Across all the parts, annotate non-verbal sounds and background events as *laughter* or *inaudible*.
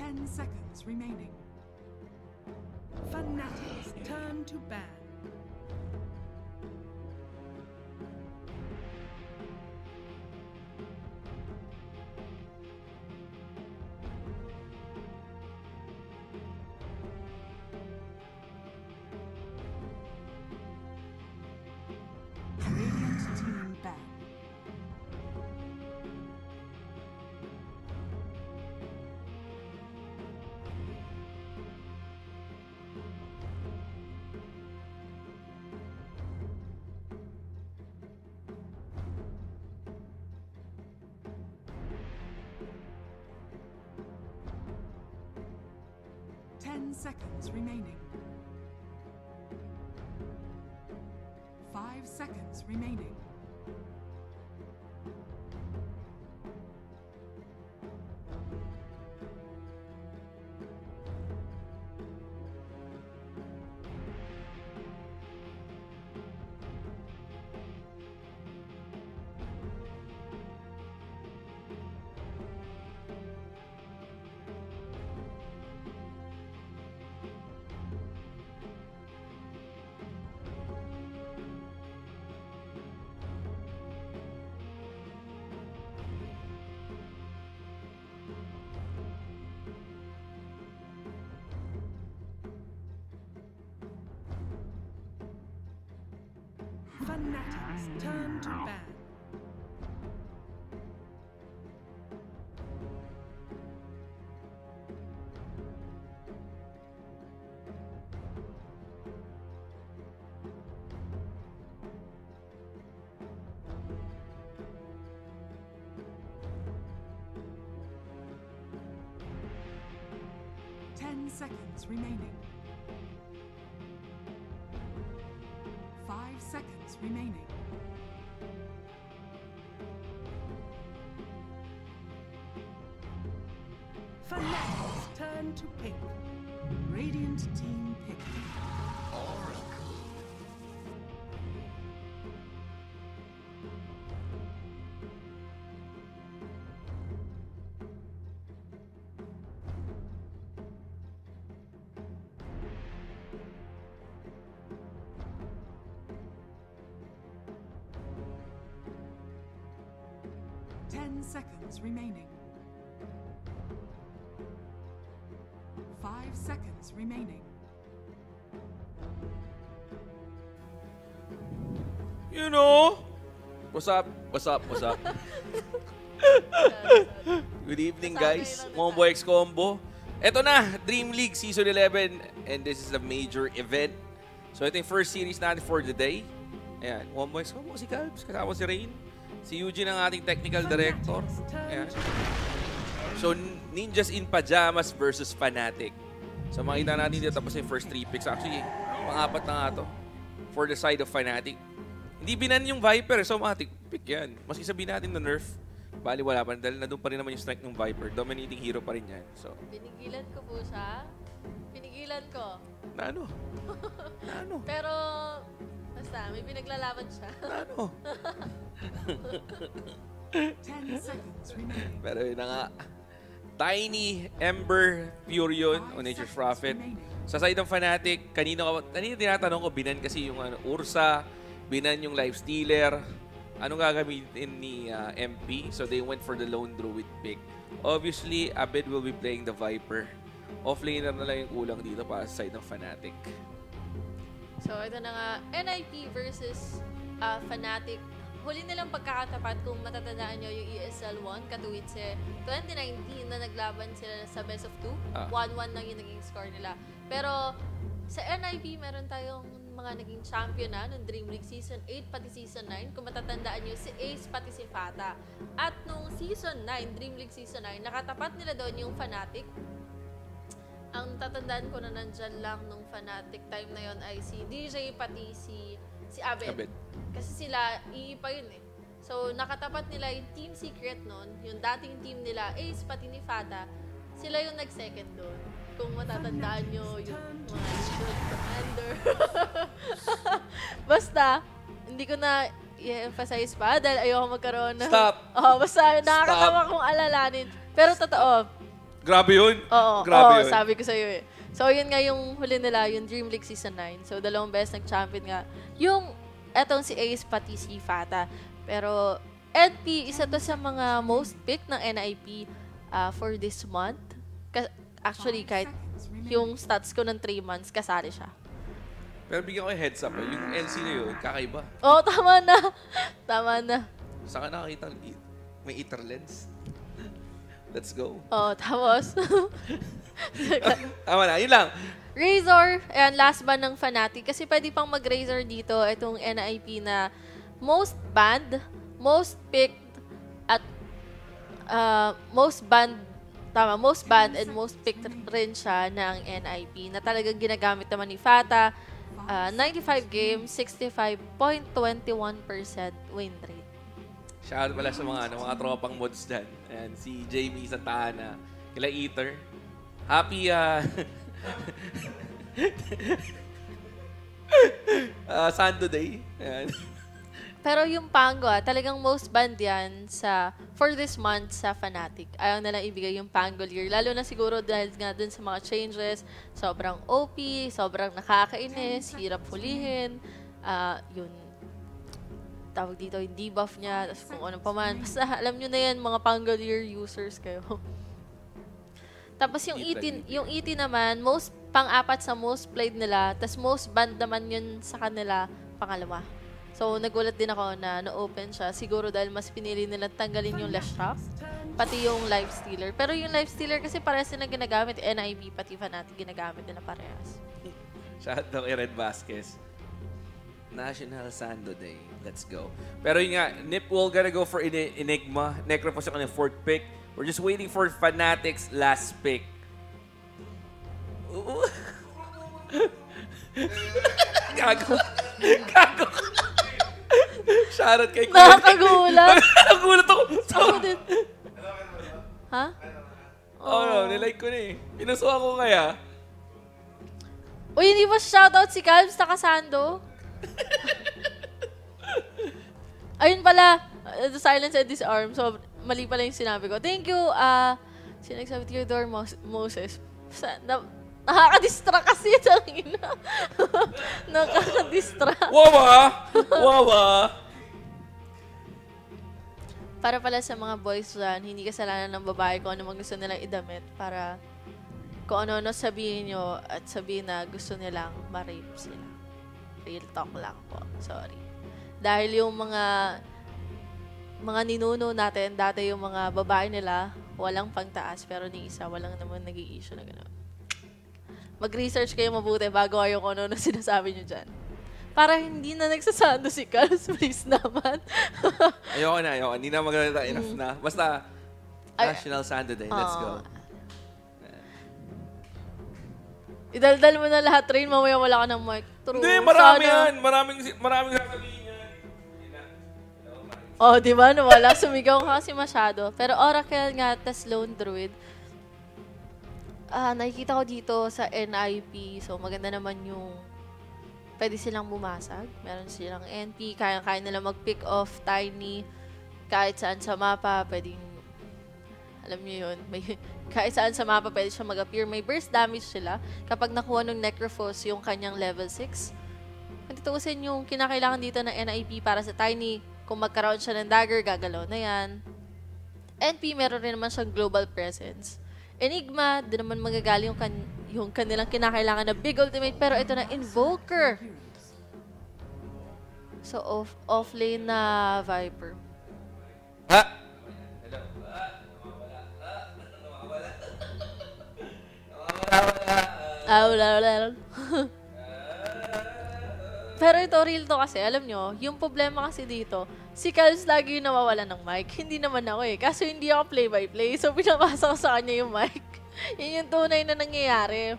Ten seconds remaining. Fanatics turn to ban. Remaining. Five seconds remaining. Fanatics turn to ban. Fanatics turn to pink. Radiant team pick. Ten seconds remaining. Five seconds remaining. You know? What's up? What's up? What's up? *laughs* Good evening, guys. Combo X Combo. Ito na, Dream League Season 11. And this is a major event. So ito yung first series natin for the day. Ayan, Combo X Combo. Si Calbs, kasama si Rain. Si Eugene ang ating technical director. Ayan. So, Ninjas in Pajamas versus Fnatic. So, makita natin dito tapos yung first three picks. Actually, pang-apat na nga to for the side of Fnatic. Hindi binan yung Viper, so matik pick yan. Maski sabihin natin na nerf, bali wala pa dahil na doon pa rin naman yung strength ng Viper. Dominating hero pa rin yan. So, Pinigilan ko po siya. Pinigilan ko. na ano? Na ano? *laughs* Pero, basta, may pinaglalaban siya. Na ano? *laughs* *laughs* Ten seconds remaining. Pero yun na nga. Tiny Ember Furion o Nature's Prophet. Sa side ng Fnatic, kanino ka, kanino tinatanong ko, binan kasi yung ano, Ursa, binan yung Life Stealer. Anong gagamitin ni ah, MP? So they went for the Lone Druid pick. Obviously, Abed will be playing the Viper. Offlaner na lang yung kulang dito para sa side ng Fnatic. So, ito na nga, NIP versus uh, Fnatic. Huli nilang pagkakatapat kung matatandaan nyo yung ESL 1, Katowice 2019 na naglaban sila sa best of 2. Ah. 1-1 lang yung naging score nila. Pero sa NIP, meron tayong mga naging champion na ng Dream League Season 8 pati Season 9. Kung matatandaan nyo, si Ace pati si Fata. At nung Season 9, Dream League Season 9, nakatapat nila doon yung Fnatic. Ang tatandaan ko na nandyan lang nung Fnatic time na yon ay si DJ pati si si Abed. Abed. Kasi sila, iipa yun eh. So, nakatapat nila yung Team Secret nun, yung dating team nila, Ace pati ni Fata, sila yung nag-second doon. Kung matatandaan nyo yung mga Shield Commander. *laughs* basta, hindi ko na i-emphasize pa dahil ayoko magkaroon ng... Stop! *laughs* Oh, basta nakakatawa kong alalanin. Pero totoo, Grabe yun. Oo, Grabe oo, yun. sabi ko sa'yo eh. So, yun nga yung huli nila, yung Dream League Season 9. So, dalawang beses nag-champion nga. Yung, etong si Ace, pati si Fata. Pero, NP, isa to sa mga most picked ng NIP uh, for this month. Ka- actually, kahit yung stats ko ng 3 months, kasali siya. Pero bigyan ko yung heads up. eh. Yung LC na yun, kakaiba. Oo, *laughs* tama na. tama na. Saan ka nakakita may ether lens? Let's go. Oo, tapos. *laughs* Tama na, yun lang. Razor, ayan, last ban ng Fnatic. Kasi pwede pang mag-Razor dito, itong NIP na most banned, most picked, at uh, most banned, tama, most banned and most picked rin siya ng NIP na talagang ginagamit naman ni Fata. Uh, 95 games, 65.21% win rate. Shoutout pala sa mga, ano, mga tropang mods dyan. Ayan, si Jamie Santana, kila Ether. Happy, ah... *laughs* ah, Sando Day. Ayan. Pero yung Pango, ah, talagang most banned yan sa, for this month sa Fnatic. Ayaw na lang ibigay yung Pango Lear. Lalo na siguro dahil nga dun sa mga changes. Sobrang OP, sobrang nakakainis, hirap hulihin. Ah, yun, tawag dito, yung debuff niya, tapos kung ano pa man. Basta alam nyo na yan, mga Pangolier users kayo. *laughs* tapos yung ET, yung ET naman, most pang-apat sa most played nila, tapos most banned naman yun sa kanila, pangalawa. So, nagulat din ako na na-open siya. Siguro dahil mas pinili nila tanggalin yung shop, pati yung live stealer. Pero yung live stealer kasi parehas na ginagamit. NIB, pati Fnatic, ginagamit nila parehas. Shoutout kay Red Vasquez. National Sando Day. Let's go. Pero yun nga, Nip will gonna go for Enigma. Necro po siya kanyang fourth pick. We're just waiting for Fanatics last pick. *laughs* Gago. Gago. Shoutout kay Kuya. Nakakagulat. *laughs* Nakakagulat ako. Ako din. Ha? Oh, no, nilike ko na eh. Pinusuha ko kaya. Uy, hindi ba shoutout si Calms na kasando? *laughs* Ayun pala, uh, the silence and disarm. So, mali pala yung sinabi ko. Thank you, ah, uh, sino nagsabi Theodore Mos- Moses. Sa, na, nakaka-distract kasi yung ina. *laughs* nakaka-distract. Wawa! Wawa! Para pala sa mga boys dyan, hindi kasalanan ng babae kung ano mga gusto nilang idamit para kung ano-ano sabihin nyo at sabihin na gusto nilang ma-rape sila. Real talk lang po. Sorry. Dahil yung mga mga ninuno natin, dati yung mga babae nila, walang pangtaas, pero ni isa, walang naman nag issue na gano'n. Mag-research kayo mabuti bago kayo kung ano na *laughs* sinasabi nyo dyan. Para hindi na nagsasando si Carlos, *laughs* please naman. *laughs* Ayoko na, ayoko. Hindi na maganda enough na. Basta, Mm. Ay- National Sando Day. Let's go. Oo. Idaldal mo na lahat, Rain. Mamaya wala ka ng mic. True. Hindi, marami Sana- yan. Maraming, maraming sasabihin yan. Oh, di ba? Nawala. Sumigaw ka kasi masyado. Pero Oracle nga, tas Lone Druid. Ah, nakikita ko dito sa NIP. So, maganda naman yung pwede silang bumasag. Meron silang NP. Kaya-kaya nila mag-pick off Tiny. Kahit saan sa mapa, pwedeng alam niyo yun, may, kahit saan sa mapa pwede siya mag-appear. May burst damage sila kapag nakuha ng Necrophos yung kanyang level 6. Kung tutuusin yung kinakailangan dito ng NIP para sa Tiny, kung magkaroon siya ng dagger, gagalaw na yan. NP, meron rin naman siyang global presence. Enigma, di naman magagaling yung, kan- yung kanilang kinakailangan na big ultimate, pero ito na, Invoker. So, off, off lane na Viper. Ha? Ah, wala, wala. Pero ito, real to kasi, alam nyo, yung problema kasi dito, si Kels lagi yung nawawala ng mic. Hindi naman ako eh. Kaso hindi ako play-by-play. So, *laughs* pinapasa ko sa kanya yung mic. *laughs* Yun yung tunay na nangyayari.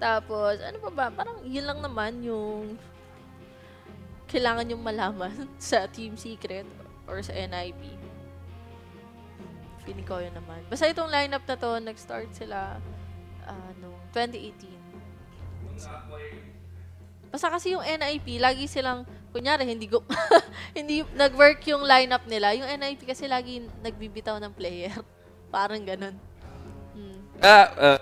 Tapos, ano pa ba? Parang yun lang naman yung kailangan yung malaman *laughs* sa Team Secret or sa NIP. Feeling ko yun naman. Basta itong lineup na to, nag-start sila ano, 2018. Basta kasi yung NIP, lagi silang, kunyari, hindi go, *laughs* hindi nag-work yung lineup nila. Yung NIP kasi lagi nagbibitaw ng player. *laughs* Parang ganun. Hmm. Ah, uh,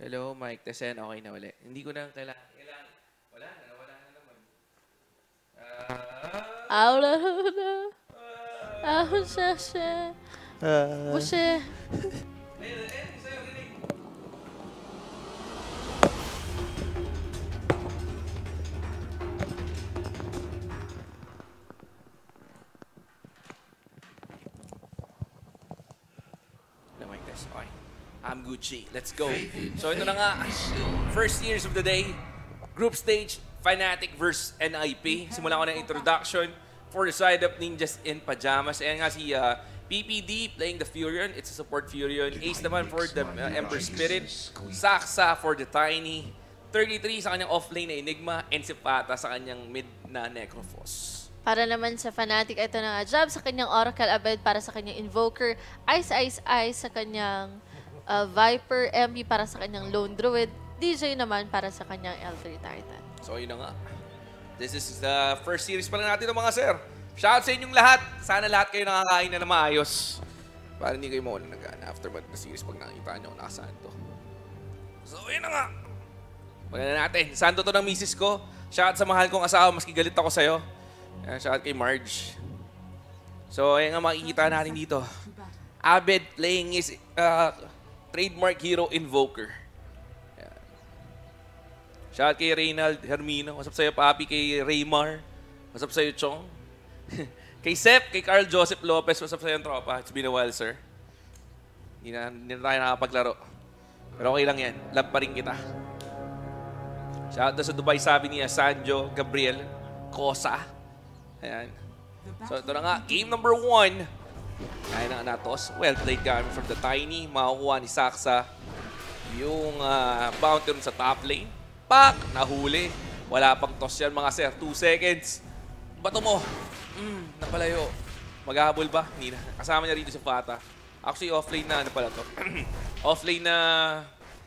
Hello, Mike. Tesen, okay na ulit. Hindi ko na kailangan. kailangan. Wala na, wala na naman. Ah, Aula, aula. Ahu, siya, siya. Bushe. No, Mike, Tess. Okay. I'm Gucci. Let's go. So ito na nga. First years of the day. Group stage. Fnatic versus NIP. Simula ko ng introduction for the side of Ninjas in Pajamas. Ayan nga si uh, PPD playing the Furion. It's a support Furion. Ace naman for the uh, Ember Spirit. Saksa for the Tiny. 33 sa kanyang offlane na Enigma. And si Pata sa kanyang mid na Necrophos. Para naman sa Fnatic, ito na nga, Job sa kanyang Oracle Abed para sa kanyang Invoker, Ice Ice Ice sa kanyang uh, Viper, MB para sa kanyang Lone Druid, DJ naman para sa kanyang Elder Titan. So, yun na nga. This is the first series pa lang natin ng mga sir. Shout sa inyong lahat. Sana lahat kayo nakakain na na maayos. Para hindi kayo mawalan ng gana after mag series pag nakita nyo nakasaan to. So, yun na nga. Wala na natin. Santo to ng misis ko. Shout sa mahal kong asawa. Maski galit ako sa'yo. Shout kay Marge. So, ayun nga makikita natin dito. Abed playing his uh, trademark hero Invoker. Shout kay Reynald Hermino. What's up sa'yo, Papi? Kay Raymar. What's up sa'yo, Chong? *laughs* kay Sep, kay Carl Joseph Lopez. What's up sa'yo, tropa? It's been a while, sir. Hindi na, hindi na tayo nakapaglaro. Pero okay lang yan. Love pa rin kita. Shout out sa Dubai, sabi niya, Sanjo, Gabriel, Kosa. Ayan. So, ito na nga. Game number one. Kaya na natos. Well played kami from the Tiny. Makukuha ni Saksa yung uh, bounty sa top lane. Pak! Nahuli. Wala pang toss yan mga sir. Two seconds. Bato mo. Mm, napalayo. Maghabol ba? Hindi na. Kasama niya rito si Fata. Actually, offlane na. Ano pala to? *clears throat* offlane na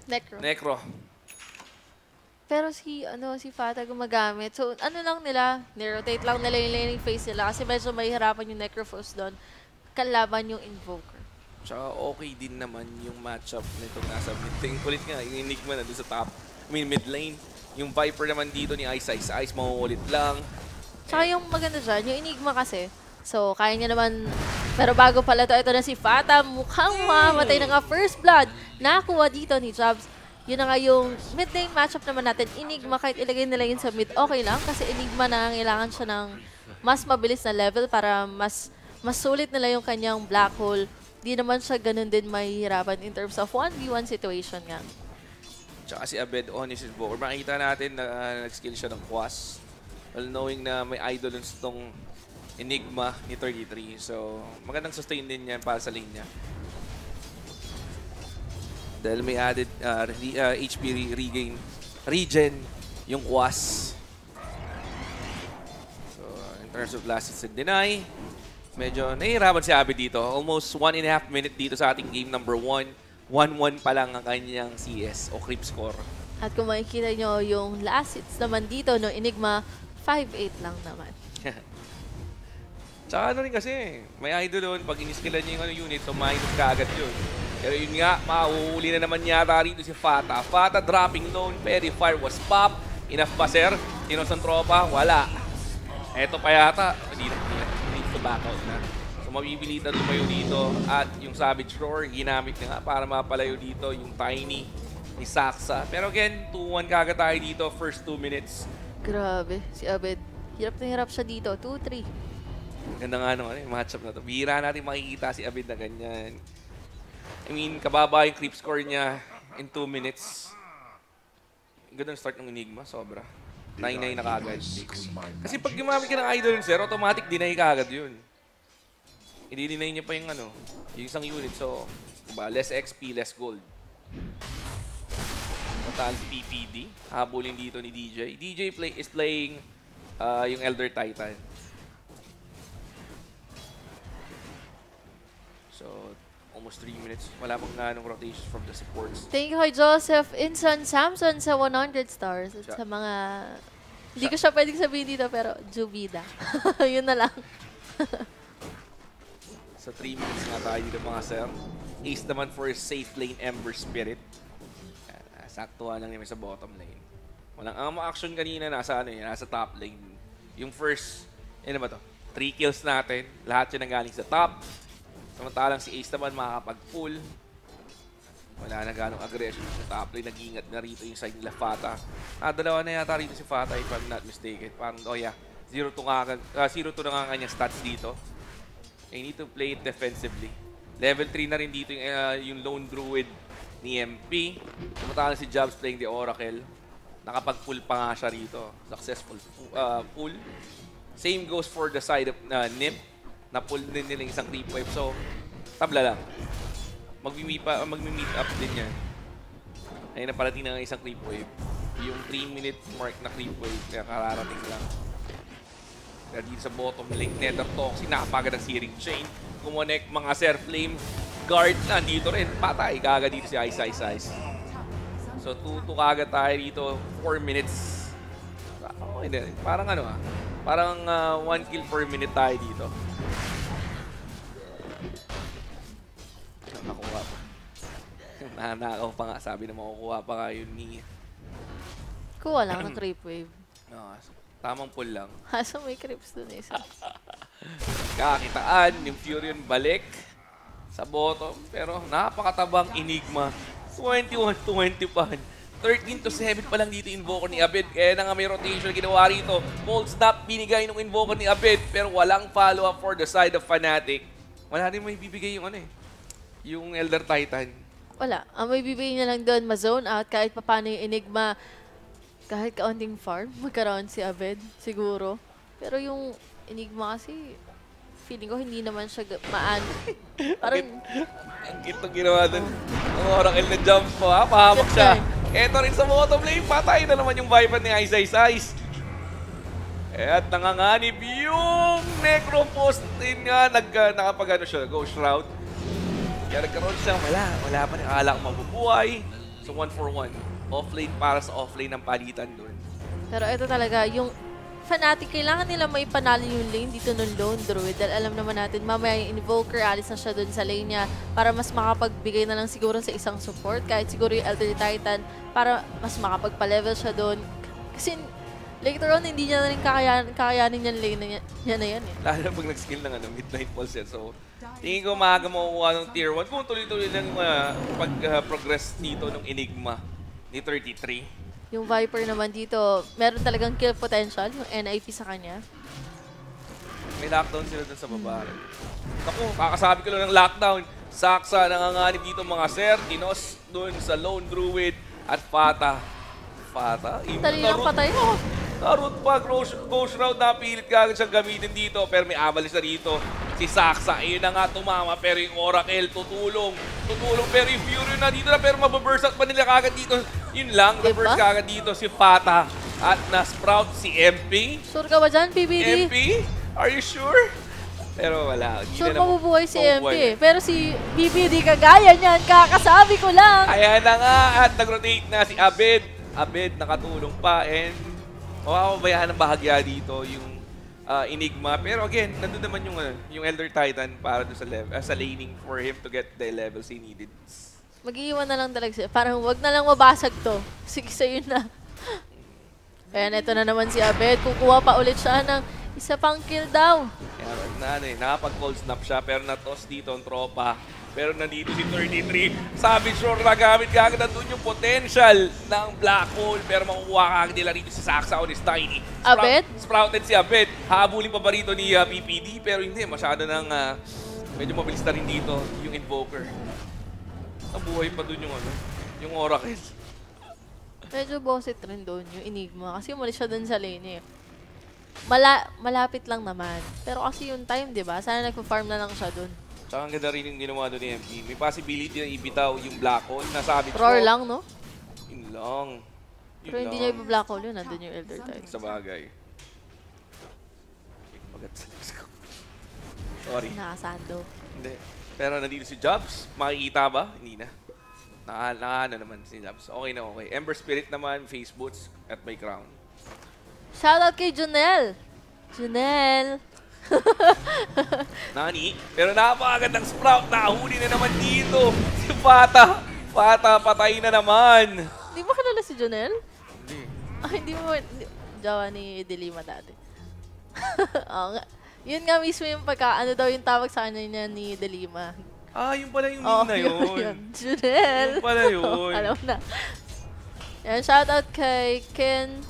Necro. Necro. Pero si, ano, si Fata gumagamit. So, ano lang nila, nirotate lang nila yung laning phase nila kasi medyo mahihirapan yung Necrophos doon. Kalaban yung Invoker. Tsaka okay din naman yung matchup nitong nasa mid. Tingin kulit nga, yung Enigma na doon sa top. I mean, mid lane. Yung Viper naman dito ni Ice Ice Ice, makukulit lang. Tsaka yung maganda dyan, yung Enigma kasi, so kaya niya naman, pero bago pala to, ito na si Fata, mukhang mamatay na nga first blood. Nakakuha dito ni Jobs. Yun na nga yung mid lane matchup naman natin. Enigma, kahit ilagay nila yun sa mid, okay lang. Kasi Enigma na kailangan siya ng mas mabilis na level para mas mas sulit nila yung kanyang black hole. Di naman siya ganun din mahihirapan in terms of 1v1 situation nga. Tsaka si Abed Onis is Boker. Makikita natin na uh, nag-skill siya ng Quas. Well, knowing na may idol sa itong Enigma ni 33. So, magandang sustain din yan para sa lane niya. Dahil may added uh, re, uh, HP re regain, regen yung Quas. So, in terms of last hits and deny, medyo nahihirapan si Abed dito. Almost one and a half minute dito sa ating game number one. 1-1 pa lang ang kanyang CS o creep score. At kung makikita nyo yung last hits naman dito no Enigma, 5-8 lang naman. *laughs* Tsaka ano rin kasi, may idol doon, pag iniskillan niya yung ano, unit, so minus ka agad yun. Pero yun nga, mauuli na naman yata rito si Fata. Fata dropping down, Perry Fire was pop. Enough ba sir? Sino sa tropa? Wala. Eto pa yata, hindi na, back out na. So mapipilitan lumayo dito at yung Savage Roar, ginamit niya nga para mapalayo dito yung Tiny ni Saksa. Pero again, 2-1 kagad tayo dito, first 2 minutes. Grabe, si Abed. Hirap na hirap siya dito. 2-3. Ganda nga naman yung matchup na to. Bihira natin makikita si Abid na ganyan. I mean, kababa yung creep score niya in 2 minutes. Ganda start ng Enigma, sobra. 9-9 na kagad. Kasi pag gumamit ka ng idol, sir, automatic deny ka agad yun. Hindi-deny niya pa yung ano, yung isang unit. So, diba, less XP, less gold. Si PPD, habulin dito ni DJ. DJ play, is playing uh, yung Elder Titan. So, almost 3 minutes. Wala pang ganong rotations from the supports. Thank you Joseph Inson Samson sa 100 stars. At sa mga... Hindi ko siya pwedeng sabihin dito, pero Jubida. *laughs* Yun na lang. *laughs* Sa 3 minutes nga tayo dito mga sir. Ace naman for safe lane Ember Spirit. Uh, saktuhan lang naman sa bottom lane. Walang ang action kanina nasa ano yun, nasa top lane. Yung first, ano ba to? 3 kills natin. Lahat yun ang galing sa top. Samantalang si Ace naman makakapag-pull. Wala na ganong aggression sa top lane. Nag-ingat na rito yung side nila Fata. Ah, dalawa na yata rito si Fata if I'm not mistaken. Parang, oh yeah, 0 to nga, uh, 0 to na nga kanyang stats dito. I need to play it defensively. Level 3 na rin dito yung, uh, yung Lone Druid ni MP. Samantalang si Jobs playing the Oracle. Nakapag-pull pa nga siya rito. Successful uh, pull. Same goes for the side of uh, Nim. Na-pull din nila isang creep wave. So, tabla lang. Mag-meet pa, mag-meet up din yan. Ayun na parating na nga isang creep wave. Yung 3 minute mark na creep wave. Kaya kararating lang. Kaya dito sa bottom lane, Nether Toxic, nakapagad ang Searing Chain. Kumonek mga Sir Flame. Guard, nandito rin. Patay, kaga dito si Ice Ice Ice. So, 2-2 kagad tayo dito. 4 minutes. Okay din. Parang ano ah. Parang 1 kill per minute tayo dito. Nanakaw pa nga. Sabi na makukuha pa kayo ni... Kuha lang ng *clears throat* creep wave. Ah, tamang pull lang. *laughs* Haso may creeps dun eh. isa. *laughs* Kakitaan, yung Furion balik sa bottom. Pero napakatabang Enigma. 21-21. 13 to 7 pa lang dito Invoker ni Abed. Kaya na nga may rotation na ginawa rito. Cold snap binigay ng Invoker ni Abed. Pero walang follow-up for the side of Fnatic. Wala rin may bibigay yung ano eh. Yung Elder Titan. Wala. Ang may bibigay niya lang doon, ma-zone out kahit papano yung Enigma. Kahit kaunting farm, *laughs* magkaroon si Abed, siguro. Pero yung Enigma kasi, feeling ko hindi naman siya maan. *laughs* Parang, Ang kitong ginawa dun. Ang Oracle na jump po ha. Pahamak siya. Eto rin sa bottom lane. Patay na naman yung Viper ni Ice Ice Ice. At nanganganib yung Necropost din nga. Nag, uh, nakapag ano siya, Ghost Shroud. Kaya nagkaroon siya, wala. Wala pa rin akala ko mabubuhay. So one for one. Offlane para sa offlane ng palitan dun. pero ito talaga, yung Fnatic, kailangan nila may panalo yung lane dito ng Lone Druid. Dahil alam naman natin, mamaya yung Invoker, alis na siya dun sa lane niya para mas makapagbigay na lang siguro sa isang support. Kahit siguro yung Elder Titan para mas makapagpa-level siya dun. Kasi later on, hindi niya na rin kakayan, kakayanin yung lane na niya, na yan eh. Lalo pag nag-skill ng ano, Midnight Pulse yan. So, tingin ko maaga makukuha ng Tier 1 kung tuloy-tuloy lang uh, pag-progress dito ng Enigma ni 33. Yung Viper naman dito, meron talagang kill potential, yung NIP sa kanya. May lockdown sila dun sa baba. Naku, kakasabi ko lang ng lockdown. Saksa nanganganib dito mga sir. Tinos dun sa Lone Druid at Fata. Fata? Even Dali lang patay mo. Na-root pa, Ghost, Ghost Round na pilit kagad siyang gamitin dito. Pero may avalis na rito. Si Saksa, ayun na nga tumama. Pero yung Oracle, tutulong. Tutulong. Pero yung Fury na dito na. Pero mababurst out pa nila kagad dito. Yun lang, Diba? reverse kagad dito si Fata. At na-sprout si MP. Sure ka ba dyan, PBD? MP? Are you sure? Pero wala. Hindi Sure na mabubuhay si mabubuhay. MP. Pero si BBD kagaya niyan, kakasabi ko lang. Ayan na nga. At nag-rotate na si Abed. Abed nakatulong pa. And mapapabayaan ng bahagya dito yung ah, Enigma. Pero again, nandun naman yung, ano, yung Elder Titan para doon sa, level, sa laning for him to get the levels he needed. Mag-iiwan na lang talaga siya. Parang wag na lang mabasag to. Sige, sa'yo na. Ayan, ito na naman si Abed. Kukuha pa ulit siya ng isa pang kill daw. Kaya na, ano, eh, nakapag-cold snap siya pero na-toss dito ang tropa. Pero nandito si 33. Savage Roar na gamit kagad nandun yung potential ng Black Hole. Pero makukuha kagad nila rito si Saksa on his Tiny. Abed? Sprouted si Abed. Habulin pa ba rito ni uh, PPD? Pero hindi, masyado nang uh, medyo mabilis na rin dito yung Invoker. Nabuhay pa dun yung ano, yung Oracle. Medyo bosit rin doon yung Enigma. Kasi umalis siya doon sa lane eh. Mala malapit lang naman. Pero kasi yung time, di ba? Sana nagpa-farm na lang siya doon. Tsaka ang ganda rin yung ginawa doon ni MP. May possibility na ibitaw yung Black Hole. Nasabi Roar lang, no? Yun lang. Yun Pero hindi lang. niya ipa-black hole yun. Nandun yung Elder Tides. Sa bagay. Magat sa lips ko. Sorry. Nakasando. Hindi. Pero nandito si Jobs. Makikita ba? Hindi na. Naka, naka na naman si Jobs. Okay na okay. Ember Spirit naman, face boots, at may crown. Shoutout kay Junel! Junel! *laughs* Nani? Pero napakagandang sprout. Nahuli na naman dito. Si Fata. Fata, patay na naman. Di ba kilala si Junel? Hindi. Ah, hindi mo, hindi, Jawa ni Delima dati. *laughs* Oo nga. Yun nga mismo yung pagka, ano daw yung tawag sa kanya niya ni Delima. Ah, yun pala yung meme na yun. Junel! Yun pala *laughs* yun. Alam na. Yan, shoutout kay Ken,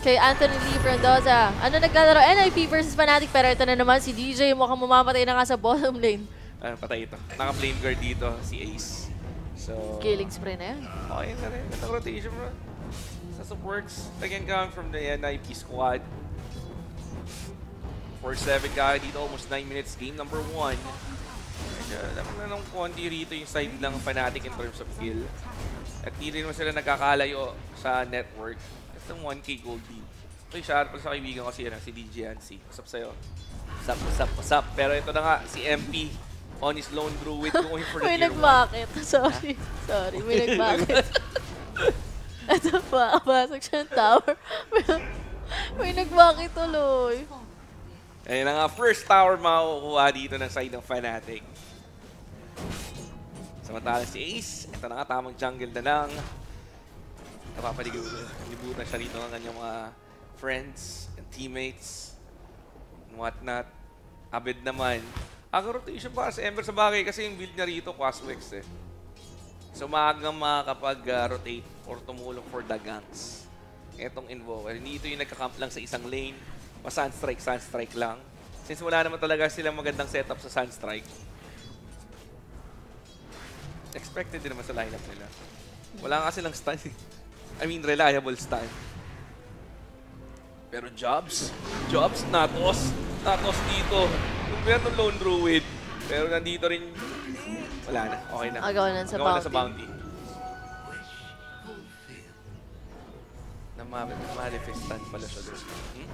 kay Anthony Lee Frondoza. Ano naglalaro? NIP versus Fnatic, pero ito na naman si DJ, mukhang mamamatay na nga sa bottom lane. Ah, patay ito. Naka-flame guard dito, si Ace. So, Killing spray na yan. Okay na rin. Ito rotation bro. Sa works. Again, coming from the NIP squad. 4-7 ka dito. Almost 9 minutes. Game number 1. Medyo alam na nung konti rito yung side lang Fnatic in terms of kill. At di rin naman sila nagkakalayo sa network. Ito 1k gold lead. Okay, shout out pala sa kaibigan ko si, ano, si DJ Ansi. What's up sa'yo? What's up, what's up, what's up? Pero ito na nga, si MP on his lone druid going for the May tier 1. nagmakit. Sorry. Sorry, may *laughs* nagmakit. Ito pa, basag siya ng tower. May- may nagmakit tuloy. Ayun na nga, first tower makukuha dito ng side ng Fnatic. Samantala si Ace, ito na nga, tamang jungle na lang. Napapalibutan siya rito ng kanyang mga friends and teammates and whatnot. Abed naman. Ang rotation para sa Ember sa bagay kasi yung build niya rito, Quaswex eh. So maagang makakapag-rotate or tumulong for the ganks. Etong Invoker. Hindi ito yung nagka-camp lang sa isang lane. Pa Sunstrike, Sunstrike lang. Since wala naman talaga silang magandang setup sa Sunstrike. Expected din naman sa lineup nila. Wala nga silang stun. I mean, reliable stun. Pero Jobs, Jobs, Natos, Natos dito. Yung meron lone druid. Pero nandito rin, wala na, okay na. Agaw na sa Gawa na sa bounty. bounty. Na manifestan pala siya doon. Hmm?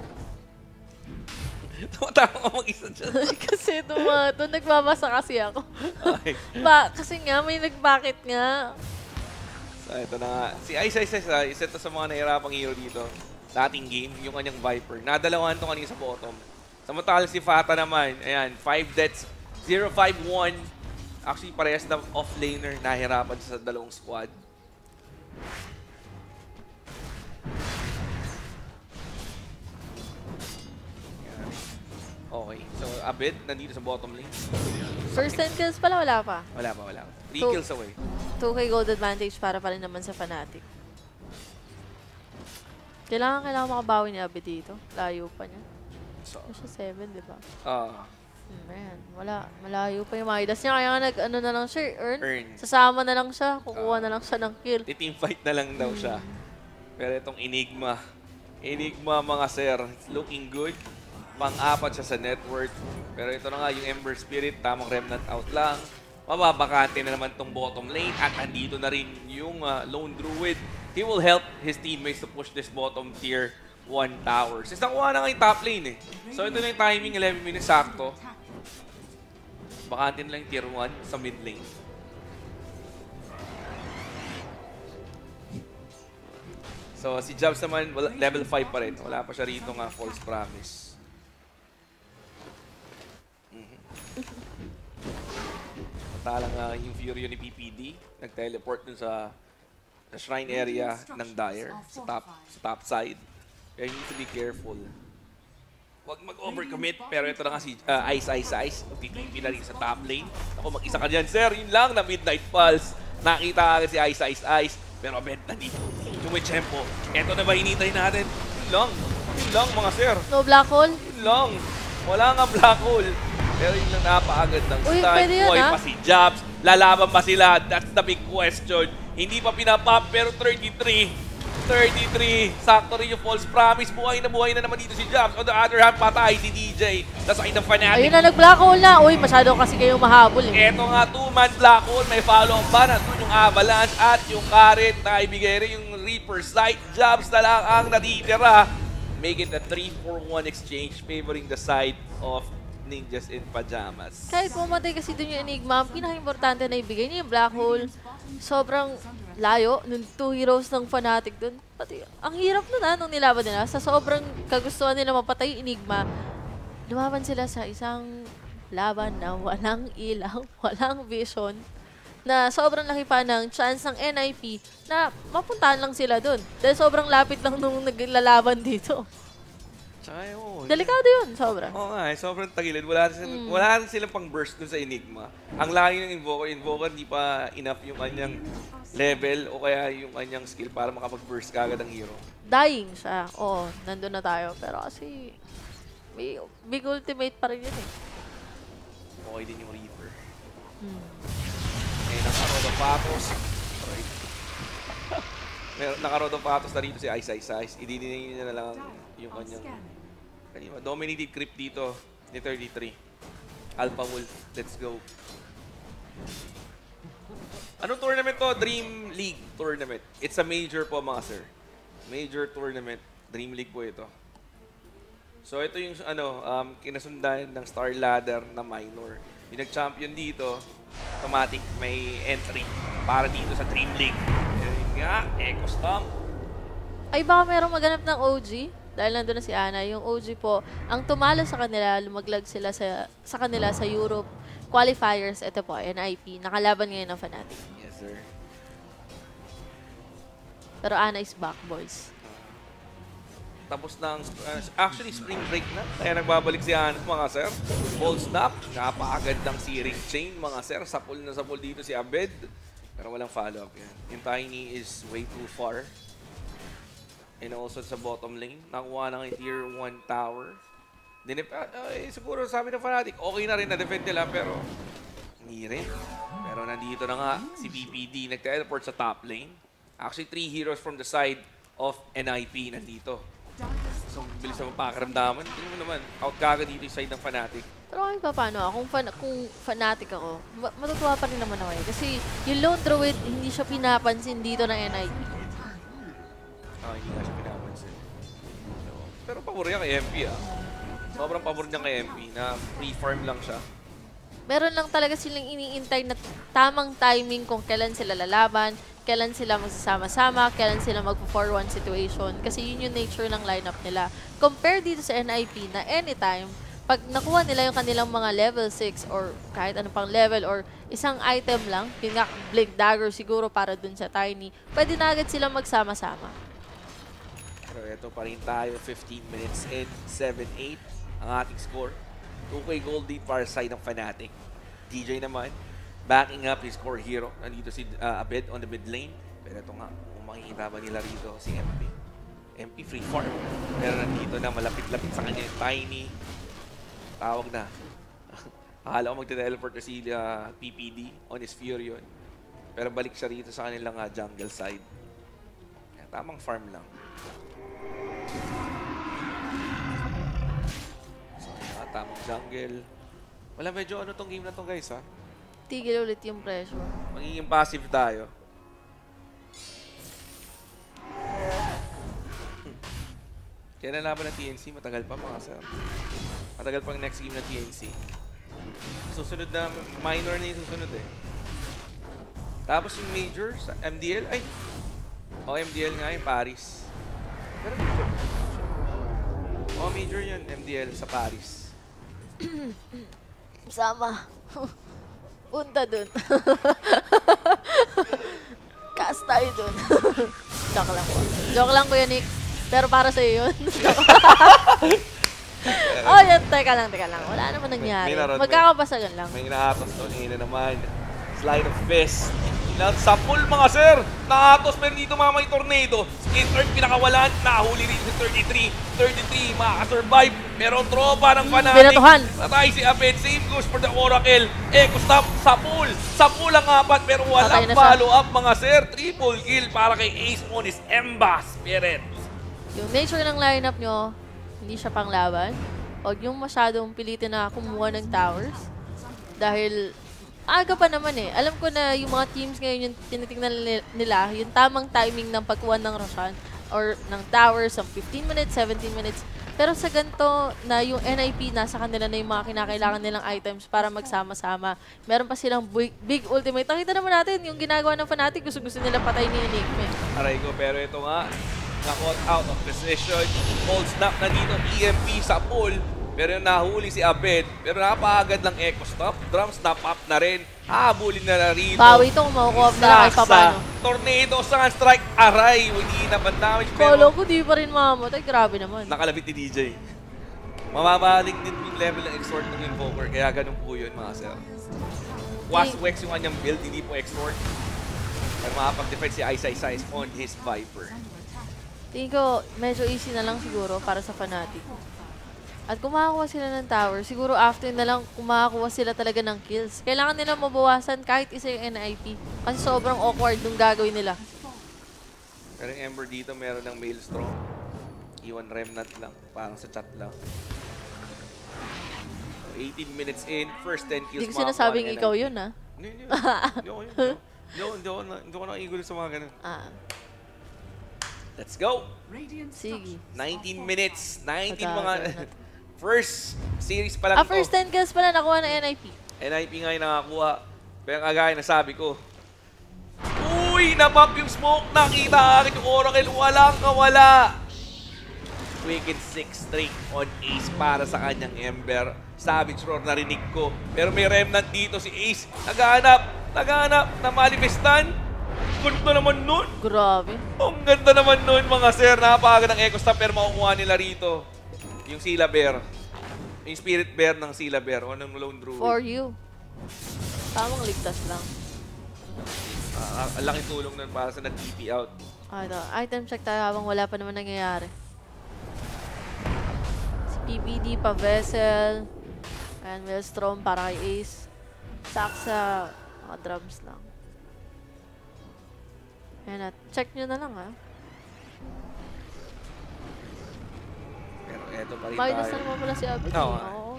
*laughs* Tumatawa ka mag-isa dyan. *laughs* kasi tumato, nagbabasa kasi ako. Okay. Ba, kasi nga, may nagbakit nga. So, ito na nga. Si Ice Ice Ice, ah, isa to sa mga nahirapang hero dito. Dating game, yung kanyang Viper. Nadalawan to kanina sa bottom. Samantala si Fata naman, ayan, 5 deaths, 0-5-1. Actually, parehas na off-laner, nahirapan sa dalawang squad. Okay, so Abed nandito sa bottom lane. First 10 kills pala, wala pa. Wala pa, wala pa. 3 So- kills away. 2k gold advantage para pa rin naman sa Fnatic. Kailangan, kailangan makabawi ni Abby dito. Layo pa niya. So, siya, 7, di ba? ah, Hmm, ayan, wala. Malayo pa yung Midas niya. Kaya nga nag, ano na lang siya, earn. earn. Sasama na lang siya. Kukuha Ah. na lang siya ng kill. Team fight na lang daw siya. Pero itong Enigma, Enigma mga sir, it's looking good. Pang-apat siya sa network. Pero ito na nga, yung Ember Spirit, tamang remnant out lang. Mababakante na naman tong bottom lane. At andito na rin yung ah, Lone Druid. He will help his teammates to push this bottom tier 1 tower. Since nakuha na nga yung top lane eh. So ito na yung timing, 11 minutes sakto. Bakante na lang tier 1 sa mid lane. So, si Jobs naman, wala, level 5 pa rin. Wala pa siya rito nga false promise. Mhm. Matalang nga yung Fury ni PPD. Nag-teleport dun sa, sa shrine area ng Dire. Sa top, sa top side. Kaya you need to be careful. Huwag mag-overcommit. Pero ito na nga si uh, Ice Ice Ice. Magtitipi na rin sa top lane. Ako, mag-isa ka dyan, sir. Yun lang na Midnight Pulse. Nakita ka si Ice Ice Ice. Pero abet na dito. Tumechempo. Ito na ba hinintay natin? Yun lang. Yun lang, mga sir. No black hole? Yun lang. Wala nga black hole. Pero yun lang napaagad ng Uy, yun, Buhay ah. pa si Jobs. Lalaban ba sila? That's the big question. Hindi pa pinapop pero 33. 33. Sakto rin yung false promise. Buhay na buhay na naman dito si Jobs. On the other hand, patay si DJ. Nasakit ng fanatic. Ayun na, nag-black hole na. Uy, masyado kasi kayo mahabol eh. Eto nga, two-man black hole. May follow-up ba? Nandun yung Avalanche at yung Current na ibigay rin yung Reaper Sight. Jobs na lang ang natitira. Make it a 3-4-1 exchange favoring the side of Ninjas in Pajamas. Kahit pumatay kasi dun yung Enigma, ang pinaka-importante na ibigay niya yung black hole. Sobrang layo nung two heroes ng fanatic dun. Pati, ang hirap nun ah, nung nilaban nila. Sa sobrang kagustuhan nila mapatay yung Enigma, lumaban sila sa isang laban na walang ilaw, *laughs* walang vision, na sobrang laki pa ng chance ng NIP na mapuntahan lang sila dun. Dahil sobrang lapit lang nung naglalaban dito. Tsaka yun. Delikado yun, sobra. Oo nga, eh, sobrang tagilid. Wala rin, silang, wala rin silang pang burst dun sa Enigma. Ang layo ng Invoker, Invoker hindi pa enough yung kanyang level o kaya yung kanyang skill para makapag-burst kagad ang hero. dying siya. Oo, nandun na tayo. Pero kasi, may big ultimate pa rin yun eh. Okay din yung Reaper. Hmm. Eh, nakarodopatos. Sorry. *laughs* Meron, nakarodopatos na rito si Ice Ice Ice. Idinigay niya na lang yung kanyang... Kanina, dominated creep dito ni 33. Alpha Wolf, let's go. Anong tournament to? Dream League tournament. It's a major po mga sir. Major tournament. Dream League po ito. So ito yung ano, um, kinasundan ng Star Ladder na minor. Yung nag-champion dito, automatic may entry para dito sa Dream League. Ayun nga, Echo Stomp. Ay, baka merong maganap ng OG. Dahil nandun na si Ana. Yung OG po, ang tumalo sa kanila, lumaglag sila sa, sa kanila sa Europe qualifiers. Ito po, NIP. Nakalaban ngayon ng Fnatic. Yes, sir. Pero Ana is back, boys. Tapos ng, uh, actually, spring break na. Kaya nagbabalik si Hannes, mga sir. Ball snap. Napakagad ng searing chain, mga sir. Sapul na sapul dito si Abed. Pero walang follow-up yan. Yung Tiny is way too far. And also sa bottom lane, nakuha ng tier 1 tower. Dinip, uh, eh, siguro sabi ng fanatic, okay na rin na-defend nila, pero hindi rin. Pero nandito na nga si PPD, nag-teleport sa top lane. Actually, three heroes from the side of NIP nandito. So, bilis na mapakaramdaman. Tingnan mo naman, out kaga dito yung side ng fanatic. Pero kahit pa paano, ah, kung, fan, kung fanatic ako, ma- matutuwa pa rin naman ako eh. Kasi yung lone druid, hindi siya pinapansin dito ng NIP. Ah, hindi nga siya pinapansin. So, pero pabor niya kay MP ah. Sobrang pabor niya kay MP na free farm lang siya. meron lang talaga silang iniintay na tamang timing kung kailan sila lalaban, kailan sila magsasama-sama, kailan sila magpo-4-1 situation. Kasi yun yung nature ng lineup nila. Compare dito sa NIP na anytime, pag nakuha nila yung kanilang mga level 6 or kahit ano pang level or isang item lang, yun nga, Blink Dagger siguro para dun sa Tiny, pwede na agad silang magsama-sama. Pero ito pa rin tayo, 15 minutes in, 7-8 ang ating score. 2K gold lead para side ng Fnatic. DJ naman, backing up his core hero. Nandito si uh, Abed on the mid lane. Pero ito nga, kung nila rito si MP. MP free farm. Pero nandito na, malapit-lapit sa kanya Tiny. Tawag na. *laughs* Akala ko magte-teleport na si uh, PPD on his Furion. Pero balik siya rito sa kanilang uh, jungle side. Tamang farm lang. So, tamang jungle. Wala, medyo ano tong game na to guys ha. Tigil ulit yung pressure. Magiging passive tayo. *laughs* Kaya nalaban ng TNC, matagal pa mga sir. Matagal pang next game ng TNC. Susunod na, minor na yung susunod eh. Tapos yung major sa MDL, ay! O, MDL nga yung Paris. Pero major. O, major yun, MDL sa Paris. *clears throat* Sama. *laughs* Punta dun. *laughs* Cast tayo dun. *laughs* Joke lang po. Joke lang Kuya Nick. Pero para sa'yo yun. oh, yan. Teka lang, teka lang. Wala naman nangyari. Magkakabasagan lang. May inaatos doon, eh na naman. Slide of fist. Sa pool mga sir. Naatos meron dito mga may tornado. Skittered pinakawalan. Nahuli rin si 33. 33 makakasurvive. Meron tropa ng fanatic. binatuhan. Patay si Abed. Same goes for the Oracle. Echo stop sa pool. Sa pool ang apat pero walang follow up mga sir. Triple kill para kay Ace on his Emba Spirit. Yung nature ng lineup nyo, hindi siya panglaban. Huwag yung masyadong pilitin na kumuha ng towers. Dahil aga pa naman eh. Alam ko na yung mga teams ngayon yung tinitingnan nil- nila, yung tamang timing ng pagkuha ng Roshan or ng towers, ng 15 minutes, 17 minutes. Pero sa ganito na yung NIP, nasa kanila na yung mga kinakailangan nilang items para magsama-sama. Meron pa silang big, big ultimate. Nakita naman natin yung ginagawa ng Fnatic, gusto-gusto nila patay ni Enigma. eh. Aray ko, pero ito nga, na-caught out of position. Cold snap na dito, EMP sa pool. Pero yung nahuli si Abed. Pero napakagad ng echo stop. Drum snap up na rin. Habulin na na rito. Bawi ito makukuha nila kahit Saksa. papano. Tornado, sun strike, aray. Hindi na ba damage. Pero ko di pa rin mamamatay. Grabe naman. nakalabit ni DJ. Mamabaling din yung level ng extort ng invoker. Kaya ganun po yun mga sir. Was Wex yung kanyang build, hindi po extort. Pero makapag-defend si Ice Ice Ice on his Viper. Tingin ko, medyo easy na lang siguro para sa Fnatic. At kung makakuha sila ng tower, siguro after na lang kung makakuha sila talaga ng kills. Kailangan nila mabawasan kahit isa yung NIP. Kasi sobrang awkward nung gagawin nila. Pero yung Ember dito meron ng Maelstrom. Iwan Remnant lang. Parang sa chat lang. So, 18 minutes in. First 10 kills. Hindi ko sinasabing ng ikaw NIP. yun ah. Hindi, hindi. Hindi ako yun. Hindi ako- Hindi ako, hindi ako, na- hindi ako nakikigulo sa mga ganun. Ah, Let's go! Radiant sige. 19 minutes. 19 mga... First series pa lang Ah, first to. 10 kills pala nakuha ng NIP. NIP nga yung nakakuha. Pero kagaya na sabi ko, Uy! Napop yung smoke! Nakita agad yung Oracle. Walang kawala! Quicken 6 straight on Ace para sa kanyang Ember. Savage Roar narinig ko. Pero may remnant dito si Ace. Naghahanap! Naghahanap! Na manifestan! Ganda naman nun! Grabe. Ang ganda naman nun mga sir. Napakaga ng Echo Stamp pero makukuha nila rito. Yung Sila Bear. Yung Spirit Bear ng Sila Bear o ng Lone Druid. For you. Tamang ligtas lang. Ah, ang laking tulong nun para sa nag-TP out. Ah, ito. Item check tayo habang wala pa naman nangyayari. Si PBD pa Vessel. And Maelstrom para kay Ace. Saksa. Mga drums lang. Ayan na. Check nyo na lang ah. Eto pa rin Minus na tayo. naman pala si Abby. Oo nga. Oo.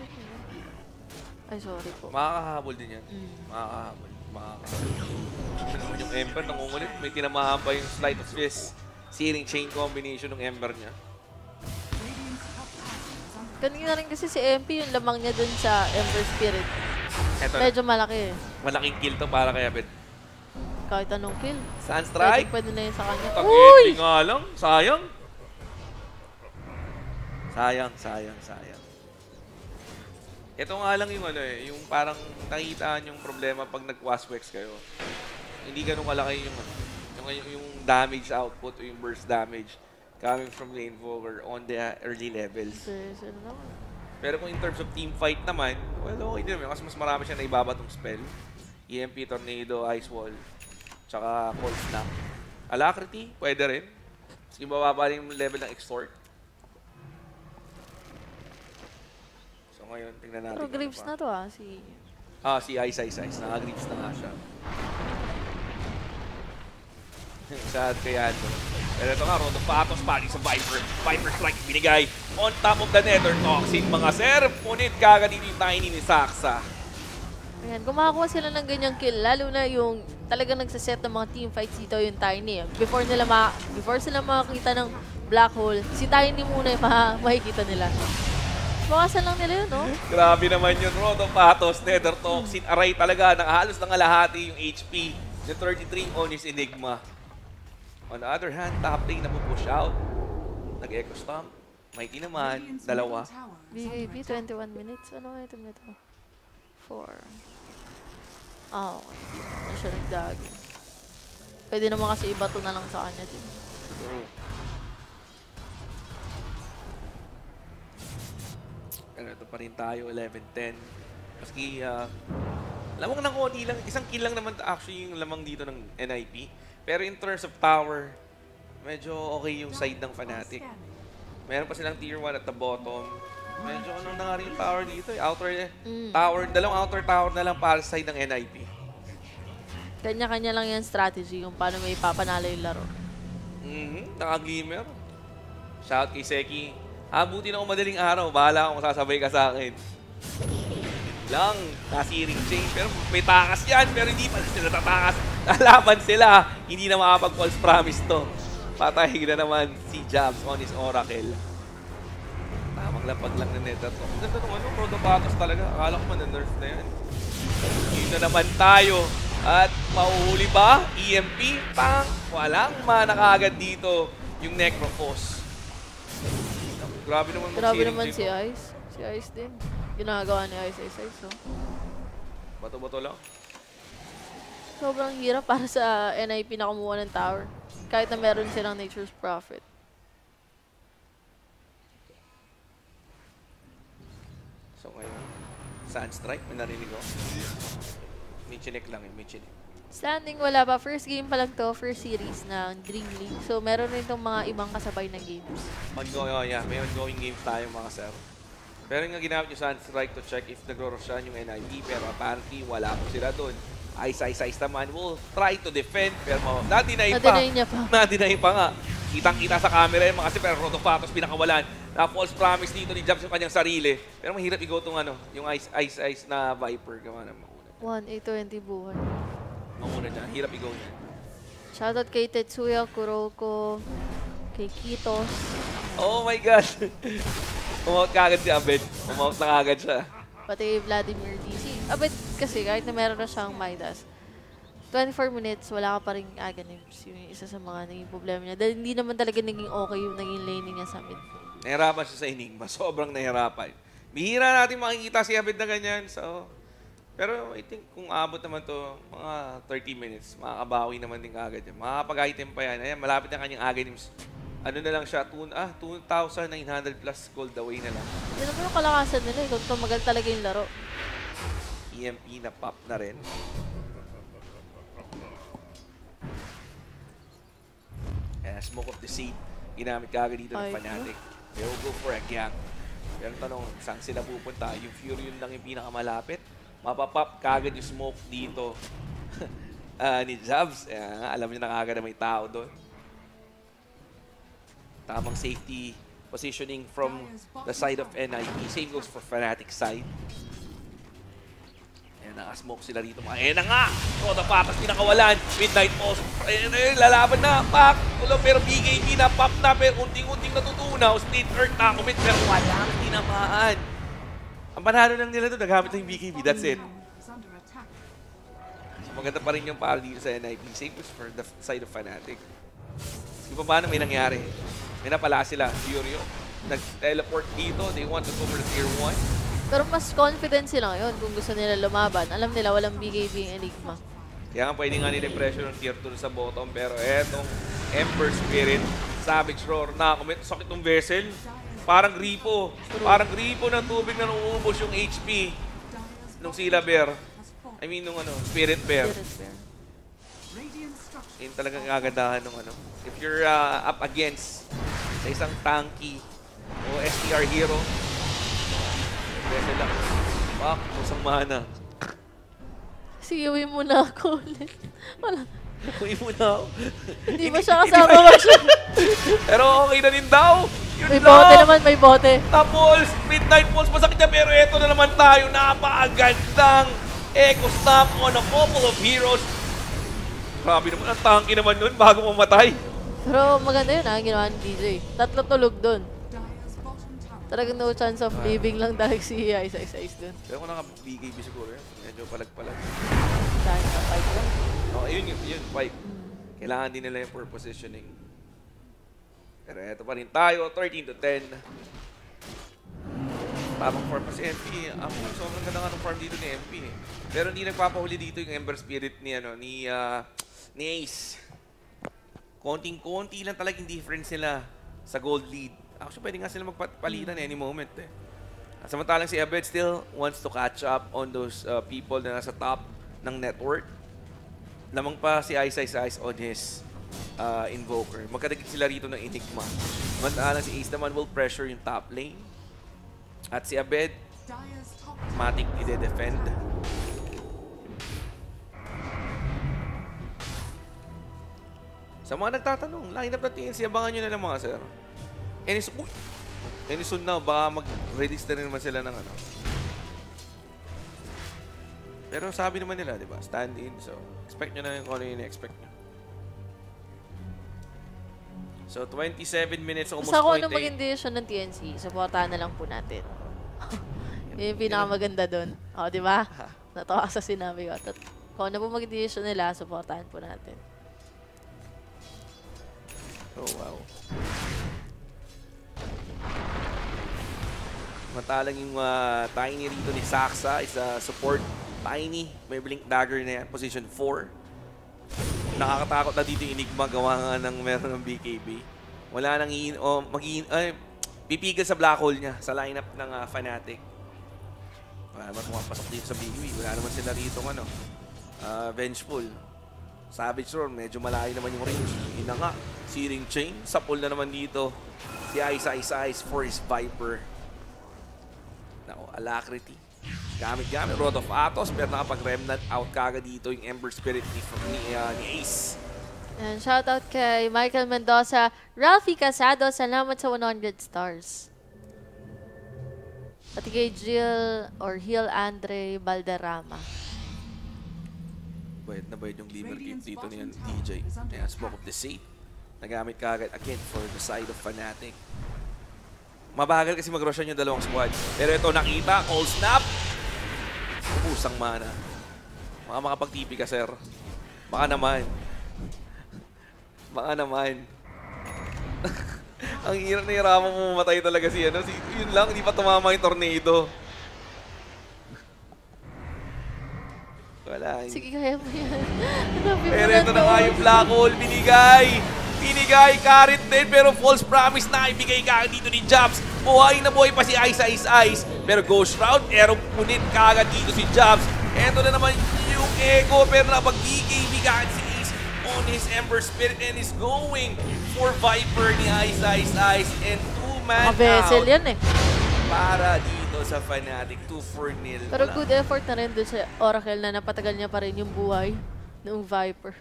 Ay, sorry po. Makakahabol din yan. Mm. Makakahabol. Makakahabol. Ito naman yung Ember, nangungulit. May tinamahan pa yung Sleight of Fist. Searing chain combination ng Ember niya. Kanina rin kasi si MP, yung lamang niya dun sa Ember Spirit. Eto na. Medyo malaki eh. Malaking kill to para kay Abed. Kahit anong kill. Sunstrike. Pwede, pwede na yun sa kanya. Uy! nga lang. Sayang. Sayang, sayang, sayang. Ito nga lang yung ano eh, yung parang nakita yung problema pag nag-waswex kayo. Hindi ganun kalaki yung ano, yung, yung, yung damage output o yung burst damage coming from the invoker on the early levels. Ano. Pero kung in terms of team fight naman, well, okay din naman. Kasi mas marami siya na ibabatong spell. EMP, Tornado, Ice Wall, tsaka Cold Snap. Alacrity, pwede rin. Sige, bababa rin yung level ng Extort. Ngayon, tingnan natin. Pero ano pa. na to ah, si... Ah, si Ice Ice Ice. Naka-Graves na nga siya. Sad kaya ito. Pero ito nga, Rodo Patos, pari sa Viper. Viper strike binigay. On top of the nether toxin, mga sir. Punit kagad dito yung tiny ni Saksa. Ayan, kung makakuha sila ng ganyang kill, lalo na yung talagang nagsaset ng mga team fights dito yung Tiny. eh. Before nila ma before sila makakita ng black hole, si Tiny muna yung *laughs* ma makikita nila. Bawasan lang nila yun, no? *laughs* Grabe naman yun, Rodo Patos, nether toxin. Aray talaga, nakahalos ng alahati yung HP. Yung 33 on his Enigma. On the other hand, top lane na push out. Nag-echo stomp. Mighty naman, dalawa. attack. 21 minutes. Ano nga item nito? 4. Oh, hindi na siya nagdagi. Pwede naman kasi iba to na lang sa kanya din. True. Pero ito pa rin tayo, 11-10. Maski ah, Lamang ng konti lang. Isang kill lang naman actually yung lamang dito ng NIP. Pero in terms of tower, medyo okay yung side ng Fnatic. Meron pa silang tier 1 at the bottom. Medyo ano na nga rin yung tower dito eh. Outer eh. Mm. Tower, dalawang outer tower na lang para sa side ng NIP. Kanya-kanya lang yan strategy kung paano may ipapanalo yung laro. Mhm, naka-gamer. Shout kay Seki. Abuti na ako madaling araw. Bahala kung sasabay ka sa akin. Lang, nasiring chain. Pero may takas yan. Pero hindi pa sila tatakas. *laughs* Lalaban sila. Hindi na makapag-false promise to. Patay na naman si Jabs on his Oracle. Tamang lapag lang na neta to. Ang ganda nung ano, Protopatos talaga. Akala ko man nerf na yan. Yun na naman tayo. At mauhuli ba? EMP? Pang! Walang mana kaagad dito yung Necrophos. Grabe naman Grabe naman si. Ice. Si Ice din. Ginagawa ni Ice Ice Ice. So. Bato-bato lang. Sobrang hirap para sa NIP na kumuha ng tower. Kahit na meron silang Nature's Prophet. So ngayon, Sunstrike, may narinig ko. May chinek lang yun, may chinek. Standing wala pa. First game pa lang to. First series ng Dream League. So meron rin itong mga ibang kasabay na games. Ongoing, oh yeah, may ongoing games tayo mga sir. Pero yung nga ginamit yung Sunstrike to check if nagro-rushan yung NIP, pero apparently wala po sila doon. Ice, ice, ice naman will try to defend, pero na-deny pa. Na-deny niya pa. Na-deny pa nga. Kitang-kita sa camera yung mga kasi pero Rotopatos pinakawalan. Na false promise dito ni Jabs yung kanyang sarili. Pero mahirap i-go tong ano, yung ice, ice, ice na Viper. Gawa na mauna. 1, 820 buhay. Mauna dyan. Hirap i-go niyan. Shoutout kay Tetsuya, Kuroko, kay Kitos. Oh my God! *laughs* Umount ka agad si Abed. Umount na agad siya. Pati Vladimir DC. Abet kasi kahit na meron na siyang Midas, 24 minutes, wala ka pa rin agonims. Yung isa sa mga naging problema niya. Dahil hindi naman talaga naging okay yung naging laning niya sa mid. Nahirapan siya sa Enigma. Sobrang nahirapan. Bihira natin makikita si Abed na ganyan. So, pero I think kung abot naman to mga 30 minutes, makakabawi naman din kagad yan. Makakapag-item pa yan. Ayan, malapit na kanyang agonims. Ano na lang siya, two, ah, 2,900 plus gold away na lang. Naman yung kalakasan nila eh, kung tumagal talaga yung laro. EMP na pop na rin. Ayan, smoke of the seed. Ginamit kagad dito ng Ay, Fnatic. They will go for a gang. Pero tanong, saan sila pupunta? Yung Furion lang yung pinakamalapit. Mapapop kagad yung smoke dito *laughs* ah, ni Jabs. Nga, alam niya na kagad na may tao doon. Tamang safety positioning from the side of NIP. Same goes for Fnatic side. Ayan, naka-smoke sila rito. mga- Ayan na nga! Roda Patas pinakawalan. Midnight Pulse. Ayan, ayan, lalaban na. Pak! Tulo, pero BKB na. Pop na. Pero unting-unting natutunaw. Split Earth na commit. Pero walang tinamaan. Panalo lang nila doon, nagamit lang yung BKB. That's it. So, maganda pa rin yung para dito sa NIP. Same goes for the side of Fnatic. Di ba paano may nangyari? May napala sila. Furio. Nag-teleport dito. They want to go for the tier 1. Pero mas confident sila ngayon kung gusto nila lumaban. Alam nila walang BKB yung Enigma. Kaya nga pwede nga nila pressure ng tier 2 sa bottom. Pero etong Ember Spirit, Savage Roar, nakakomit. Sakit ng vessel. Parang gripo. Parang gripo ng tubig na nauubos yung HP nung Sila Bear. I mean, nung ano, Spirit Bear. Yun talagang kagandahan nung ano. If you're uh, up against sa isang tanky o STR hero, vessel lang. Pak, kusang mana. Sige, uwi muna ako ulit. *laughs* Wala. Uwi mo na ako. Hindi ba siya kasama ba siya? *laughs* Pero okay na din daw. Yun May lang. bote naman, may bote. Tapos, Midnight Pulse, masakit na pero eto na naman tayo. Napakagandang Echo Stomp on a couple of heroes. Grabe naman, ang tanky naman nun bago mamatay. Pero maganda yun ha, ginawa ni DJ. Tatlo tulog dun. Talagang no chance of living lang dahil si Ice Ice dun. Pero kung naka-BKB siguro yun, medyo palag-palag. Dahil sa fight lang. Oh, yun yun, yun, fight. Kailangan din nila yung for positioning. Pero eto pa rin tayo, 13 to 10. Tamang farm pa si MP. Ako, sobrang ganda nga ng farm dito ni MP. Eh. Pero hindi nagpapahuli dito yung Ember Spirit ni, ano, ni, ah, ni Ace. Konting-konti lang talaga yung difference nila sa gold lead. Actually, pwede nga sila magpalitan any moment eh. Samantalang si Abed still wants to catch up on those uh, people na nasa top ng network. Lamang pa si Ice Ice Ice on his uh, Invoker. Magkadagit sila rito ng Enigma. Samantalang si Ace naman will pressure yung top lane. At si Abed, matik ide-defend. Sa mga nagtatanong, lineup na TNC, abangan nyo na lang mga sir. Any, uy! Any soon na, baka mag-release na naman sila ng ano. Pero sabi naman nila, di ba? Stand in. So, expect nyo na yung kung ano yung expect nyo. So, 27 minutes, almost Basta kung 28. anong maging decision ng TNC, supportahan na lang po natin. *laughs* Yun yung pinakamaganda doon. O, di ba? Natawa sa sinabi ko. Tat- Kung ano po maging decision nila, supportahan po natin. Oh, wow. Matalang yung uh, Tiny rito ni Saksa is a support Tiny. May Blink Dagger na yan, position 4. Nakakatakot na dito yung Enigma gawa nga ng meron ng BKB. Wala nang iin, o magiging, ay, pipigil sa black hole niya sa lineup ng uh, Fnatic. Wala naman pumapasok dito sa BKB. Wala naman sila rito ano, uh, Vengeful. Savage Roar, medyo malayo naman yung range. Ina nga, Searing Chain. Sa pool na naman dito. Si Ice Ice Ice for his Viper. Nako, Alacrity. Gamit-gamit. Rod of Atos. Pero nakapag-remnant out kaga dito yung Ember Spirit ni, ni, uh, ni Ace. And shoutout kay Michael Mendoza, Ralphie Casado, salamat sa 100 stars. Pati kay Jill or Hill Andre Balderrama. Bayad na bayad yung Glimmer Keep dito ni DJ. Ayan, Smoke of the Saint. Nagamit kagad again for the side of Fnatic. Mabagal kasi mag-roshan yung dalawang squad. Pero ito nakita, call snap. Pusang mana. Baka makapag-TP ka, sir. Baka naman. Baka naman. *laughs* Ang hirap na hirapan mo mamatay talaga si ano. Si, yun lang, hindi pa tumama yung tornado. Wala. hindi. Sige, kaya mo yan. *laughs* Pero na ito na to. nga yung black hole, binigay. Binigay, carrot din, pero false promise na ibigay ka dito ni Jobs. Buhay na buhay pa si Ice Ice Ice. Pero Ghost Round, pero punit kagad dito si Jobs. Ito na naman yung Echo, pero napag-BKB kagad si Ace on his Ember Spirit and is going for Viper ni Ice Ice Ice and two-man out yan eh. para dito sa Fnatic. 2 for nil. Pero Wala. good effort na rin dun sa Oracle na napatagal niya pa rin yung buhay ng Viper.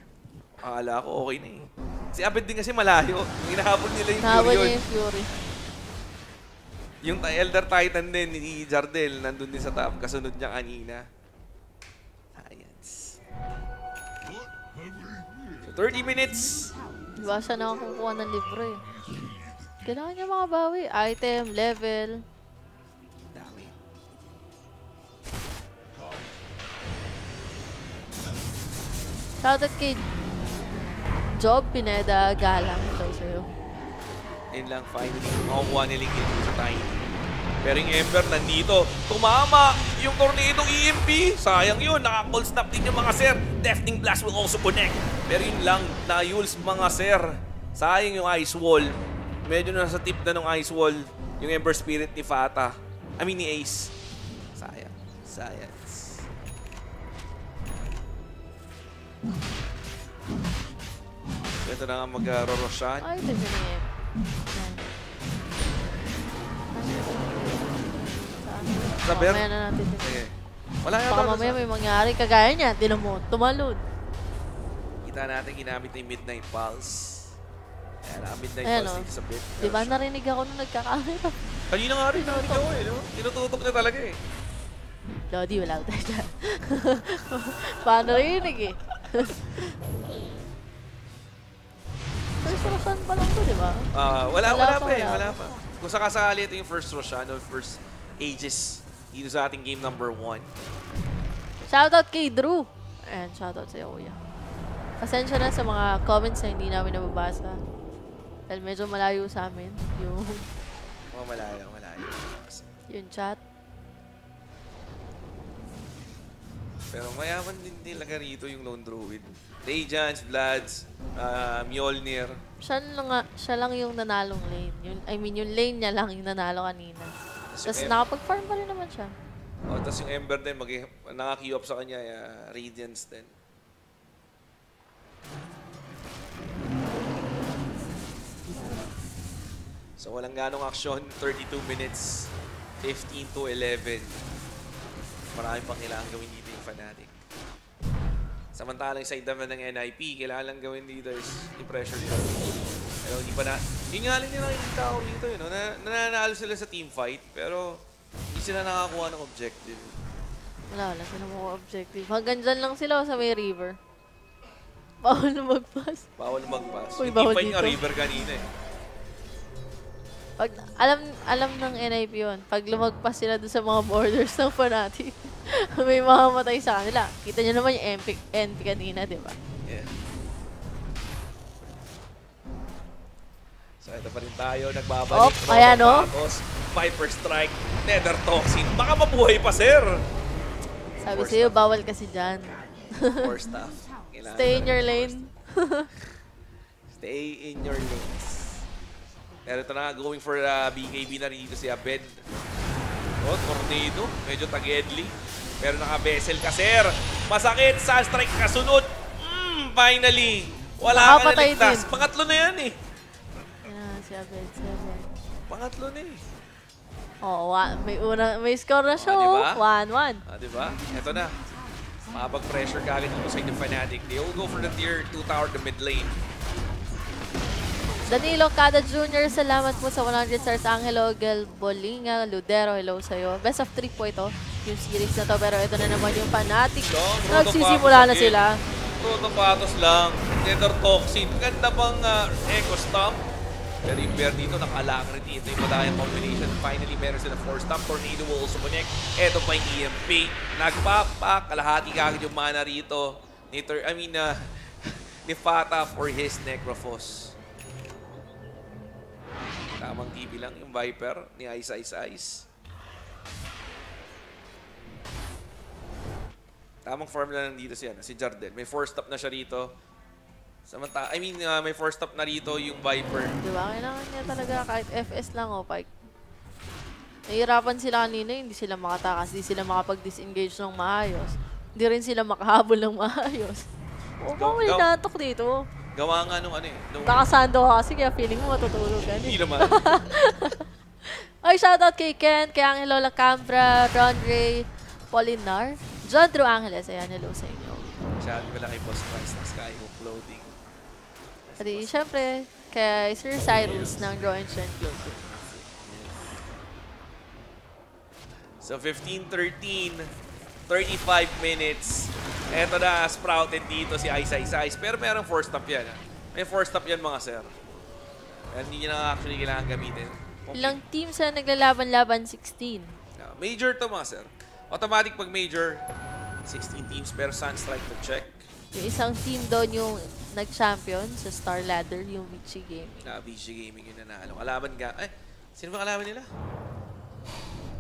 Akala ko okay na eh. Si Abed din kasi malayo. Hinahabol nila yung Fury niya yun. yung Fury. Yung Elder Titan din ni Jardel, nandun din sa top. Kasunod niya kanina. Science. So 30 minutes. Diba siya nakakukuha ng libro eh. Kailangan niya makabawi. Item, level. Dami. Shoutout kay Job Pineda Galang. Ito sa'yo. Yun lang, finally, makukuha nila yung kill sa Tiny. Pero yung Ember nandito, tumama yung tornado EMP. Sayang yun, naka-call snap din yung mga sir. Deafening Blast will also connect. Pero yun lang, na-yules mga sir. Sayang yung Ice Wall. Medyo nasa tip na ng Ice Wall yung Ember Spirit ni Fata. I mean ni Ace. Sayang. Science. Ito na nga mag-roroshan. Yun eh. Saber? Mamaya na natin. tingnan. Sige. Wala yata. Baka mamaya may mangyari. Kagaya niya, tinan mo, tumalon. Kita natin ginamit na yung Midnight Pulse. Ayan, ang Midnight Ayan, Pulse oh. dito sa bit. Di ba narinig ako nung nagkakamera? *laughs* Kanina nga rin, narinig ako eh. No? Tinututok niya talaga eh. Lodi, wala ko tayo dyan. *laughs* Paano rinig eh? *laughs* First Roshan pa lang to, di ba? Ah, wala, Wala wala, pa, pa eh. wala pa. Kung sakasakali ito yung first Roshan or first Aegis dito sa ating game number 1. Shoutout kay Drew. Ayan, shoutout sa'yo, kuya. Pasensya na sa mga comments na hindi namin nababasa. Dahil medyo malayo sa amin yung, Mga *laughs* malayo, malayo. yung chat. Pero mayaman din talaga rito yung Lone Druid. Radiance, Bloods, uh, Mjolnir. Siya lang, nga- siya lang yung nanalong lane. Yung, I mean, yung lane niya lang yung nanalo kanina. Tapos nakapag-farm pa rin naman siya. oh, tapos yung Ember din, mag naka-queue up sa kanya, uh, Radiance din. So walang ganong aksyon, 32 minutes, 15 to 11. Marami pang kailangan gawin dito yung Fnatic. Samantalang side naman ng NIP, kailangan lang gawin dito is i-pressure nila. Pero hindi pa na, yun nga lang yung nakikita ko dito, yun, no? na, nananalo sila sa team fight, pero hindi sila nakakuha ng objective. Wala, wala sila mga objective. Hanggang dyan lang sila sa may river. Bawal na mag-pass. Bawal mag-pass. Yung fight nga dito. River kanina eh. Pag, alam alam ng NIP yun, pag lumagpas sila doon sa mga borders ng Fnatic, *laughs* may mamamatay sa kanila. Kita niyo naman yung MP, NP kanina, di ba? Yeah. So ito pa rin tayo, nagbabalik. Op, ayan, oh. Tapos, Viper Strike, Nether Toxin. Baka mabuhay pa, sir! Sabi sa'yo, stuff. bawal kasi dyan. *laughs* Or stuff. Stay in your lane. Stay in your lanes. Pero ito na, going for uh, BKB na rin dito si Abed. Oh, tornado. Medyo tag-edly. Pero naka-vessel ka, sir. Masakit. Sunstrike kasunod. Mm, finally. Wala ka Nakapatay naligtas. din. Pangatlo na yan eh. Yan, si Abed, si Abed. Pangatlo na eh. Oo, wa- may, una, may score na siya, Oh, oh. di ba? 1-1. Ah, di ba? Ito na. Makapag-pressure ka agad dito sa the Fnatic. They will go for the tier 2 tower, the mid lane. Danilo Cada Jr., salamat po sa 100 stars. Angelo Galbolinga, Ludero, hello sa'yo. Best of 3 po ito, yung series na to. Pero ito na naman yung Fnatic. Long, Nagsisimula na sila. again. Rotopatos lang. Nether Toxin. Ganda bang uh, Echo Stomp? Pero yung bear dito, nakalang rin dito yung madayang combination. Finally, meron sila 4 stomp. Tornado will also connect. Eto pa yung EMP. Nagpapak. Kalahati kagad yung mana rito. Ni I mean, uh, *laughs* ni Fata for his Necrophos. Tamang TV lang yung Viper ni Ice Ice Ice. Tamang formula lang dito siya, si Jardel. May 4 stop na siya rito. Samanta, I mean, uh, may 4 stop na rito yung Viper. Di ba? Kailangan niya talaga kahit FS lang o pike. Nahihirapan sila kanina, hindi sila makatakas, hindi sila makapag-disengage ng maayos. Hindi rin sila makahabol ng maayos. O, Go- bawal natok dito. Gawa nga nung ano eh. Nung, Nakasando ka kasi kaya feeling mo matutulog ka. hindi naman. *laughs* Ay, shoutout kay Ken, kay Angelo Lacambra, Ron Ray, Polinar, John Drew Angeles. Ayan, hello sa inyo. Shout ko lang kay Boss Price ng Skyhook Clothing. At di, syempre, kay Sir Cyrus ng Draw and Trend Clothing. So 15-13, 35 minutes. Eto na, sprouted dito si Ice Ice Ice. Pero merong 4 stop yan. ah. May 4 stop yan mga sir. Hindi nyo na actually kailangan gamitin. Ilang teams na naglalaban-laban? 16. Yeah, Major to mga sir. Automatic pag major, 16 teams pero Sunstrike to check. Yung isang team doon yung nag-champion sa Star Ladder, yung Vici Gaming. Na VG Gaming yung nanalo. Kalaban ga... Eh, sino ba kalaban nila?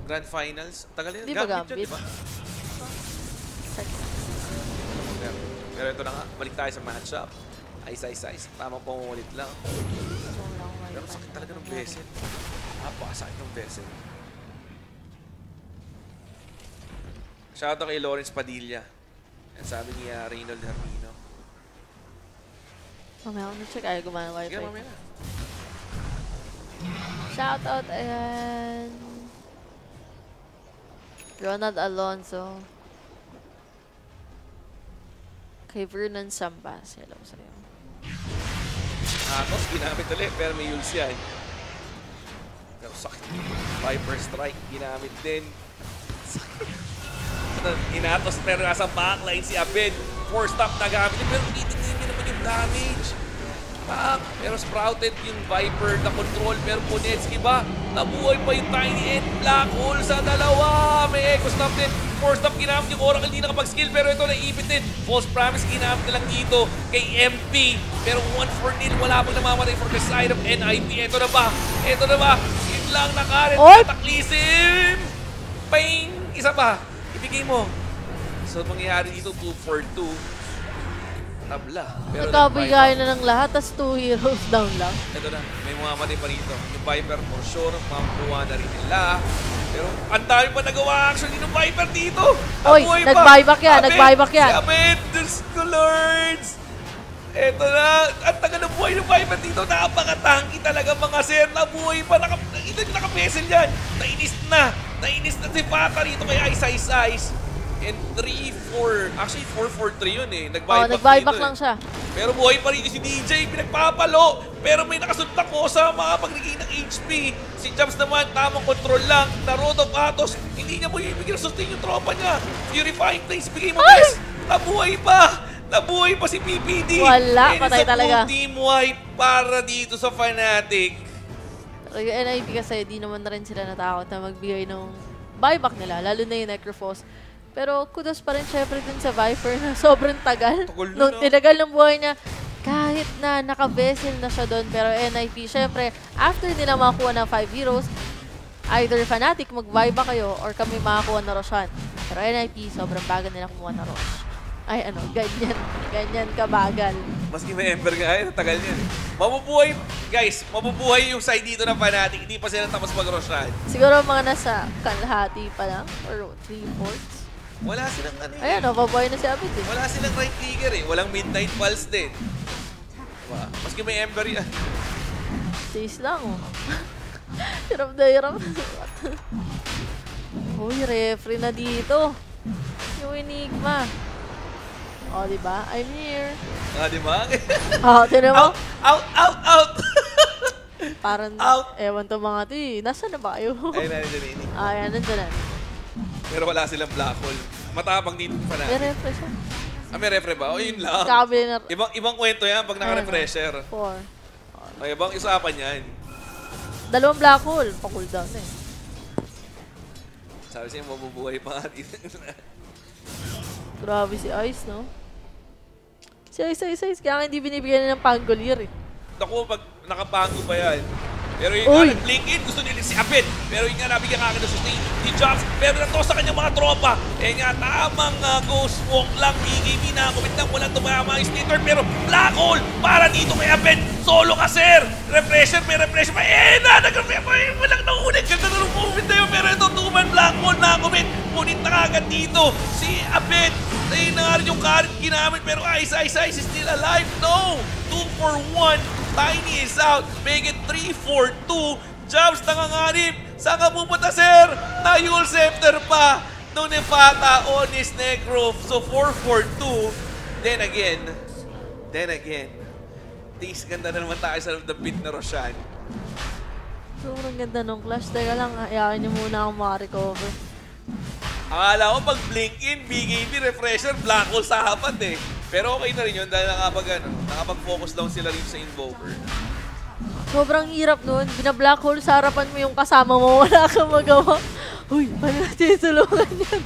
Grand Finals. Tagal nila. Di ba Gambit yun, Gambit? di ba? Pero, pero ito na nga. Balik tayo sa matchup. Ice, ice, ice. Tamang pangungulit lang. Pero sakit talaga ng Vessel. Napakasakit ng Vessel. Shoutout kay Lawrence Padilla. Yan sabi ni uh, Reynold Hermino. Mamaya ako na-check. Ayaw gumana ng Sige, wifi. mamaya na. Shoutout, ayan. Ronald Alonso. Kay Vernon Sambas. Hello sa'yo. Atos, ginamit ulit, pero may Yules yan. Pero sakit. Viper Strike, ginamit din. Ito, Inatos, pero nasa backline si Abed. Four stop na gamit. Pero niyo naman yung damage. Pak, pero sprouted yung Viper na control. Pero Ponetsky ba? Nabuhay pa yung Tiny End. Black hole sa dalawa. May echo stop din. Four stop ginamit yung Oracle. Hindi nakapag-skill. Pero ito naipit din. False promise ginamit na lang dito kay MP. Pero one for nil. Wala pang namamatay for the side of NIP. Ito na ba? Ito na ba? Yun lang na Karen. Kataklisim! Paing! Isa pa. Ibigay mo. So, mangyayari dito 2 for 2. Tabla. Pero Nagkabigay na ng lahat, tas two heroes down lang. Ito na, may mga mati pa rito. Yung Viper for sure, makukuha na rin nila. Pero ang dami pa nagawa actually ng Viper dito. Oy, nag-buyback yan, nag-buyback yan. Si Abet, Diyos ko Lords. Ito na, ang taga ng buhay ng Viper dito. Napaka-tanky talaga mga sir. Nabuhay pa, naka, ilan naka-vessel yan. Nainis na. Nainis na si Pata rito kay Ice Ice Ice. And 3-4, actually 4-4-3 yun eh. Oh, Nag-buyback nag-buyback dito, lang eh. siya. Pero buhay pa rin si DJ, pinagpapalo. Pero may nakasunta ko sa mga pag-regain ng HP. Si Jams naman, tamang control lang. Na Road of Atos, hindi niya mo ibigay na sustain yung tropa niya. Purifying Place, bigay mo best. Nabuhay pa. Nabuhay pa si PPD. Wala, And patay talaga. team wipe para dito sa Fnatic. Yung NIP kasi di naman na rin sila natakot na magbigay ng buyback nila, lalo na yung Necrophos. Pero kudos pa rin syempre dun sa Viper na *laughs* sobrang tagal. Na, Nung no? tinagal ng buhay niya, kahit na naka-vessel na siya doon, pero NIP, syempre, after nila makakuha ng 5 heroes, either Fnatic mag-buyback kayo or kami makakuha na Roshan. Pero NIP, sobrang bagal nila kumuha na Rosh. Ay ano, *laughs* ganyan, ganyan kabagal. Maski may Ember nga, ay, tagal yan. eh. Mabubuhay, guys, mabubuhay yung side dito ng Fnatic. Hindi pa sila tapos mag-roshan. Siguro mga nasa kalahati pa lang, or 3-4. Wala silang ano eh. Ayan, oh, baboy na si Abid eh. Wala silang right trigger eh. Walang midnight pulse din. Diba? Maski may Ember yan. Taste lang, oh. *laughs* hirap na hirap. *laughs* Uy, referee na dito. Yung Enigma. O, oh, di ba? I'm here. Ah, *laughs* di ba? Oh, tinan mo. out! Out! Out! Out! Parang, Out. ewan to mga to eh. Nasaan na ba kayo? Ay, nandiyan na ah, yan, nandyan na. Pero wala silang black hole. Matapang dito pa May na. refresh siya. Ah, may refre ba? O, yun lang. Na. Ibang, ibang kwento yan pag naka-refresher. Four. Ay, ibang usapan yan. Dalawang black hole. Pa-cooldown na eh. Sabi siya, mabubuhay pa nga dito. *laughs* Grabe si Ice, no? Si Ice, Ice, Ice. Kaya nga hindi binibigyan ng pangolier eh. Naku, pag nakapango pa yan. Pero yun Uy! nga, blink in, gusto nila si Abed. Pero yun nga, nabigyan ka agad ng sustain ni Jobs. Pero nato sa kanyang mga tropa. Eh nga, tamang uh, ghost walk lang. BKB na, kumit lang, walang tumama ang splitter. Pero black hole para dito kay Abed. Solo ka, sir. Refresher, may refresher pa. Eh na, nag-refresher. Eh, walang nakulit. Ganda na nung comment na yun. Pero ito, two-man black hole na kumit. Ngunit nakagad dito si Abed. Ayun na nga rin yung card ginamit. Pero Ice, Ice, Ice is still alive. No! 2 for 1. Tiny is out. Make it 3 for 2. Jobs nanganganib. Saan ka pupunta, sir? Na-Yule Scepter pa. No Nefata, Onis, Necro. So 4 for 2. Then again, then again, Tis, ganda na naman tayo sa the pit na Roshan. Sobrang ganda nung clash. Teka lang, hayakin niyo muna akong makarecover. Akala ko pag blink in, BKB, refresher, black hole sa hapat eh. Pero okay na rin yun dahil nakapag, ano, nakapag-focus down sila rin sa invoker. Sobrang hirap nun. Bina-black hole sa harapan mo yung kasama mo. *laughs* Wala kang magawa. Uy, paano natin tulungan yan?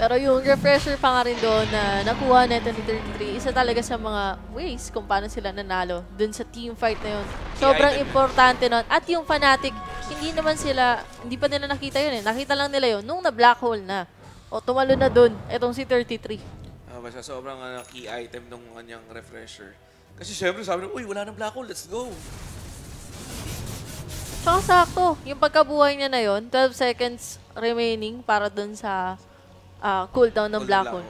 Pero yung refresher pa nga rin doon na nakuha natin ni 33, isa talaga sa mga ways kung paano sila nanalo dun sa team fight na yun. Sobrang importante nun. At yung fanatic, hindi naman sila, hindi pa nila nakita yun eh. Nakita lang nila yun nung na-black hole na. O tumalo na dun, etong si 33. Ah, basta sobrang ano, key item nung kanyang refresher. Kasi syempre sabi nila, uy, wala nang black hole, let's go. Tsaka sakto, yung pagkabuhay niya na yon 12 seconds remaining para dun sa ah, cooldown ng black hole.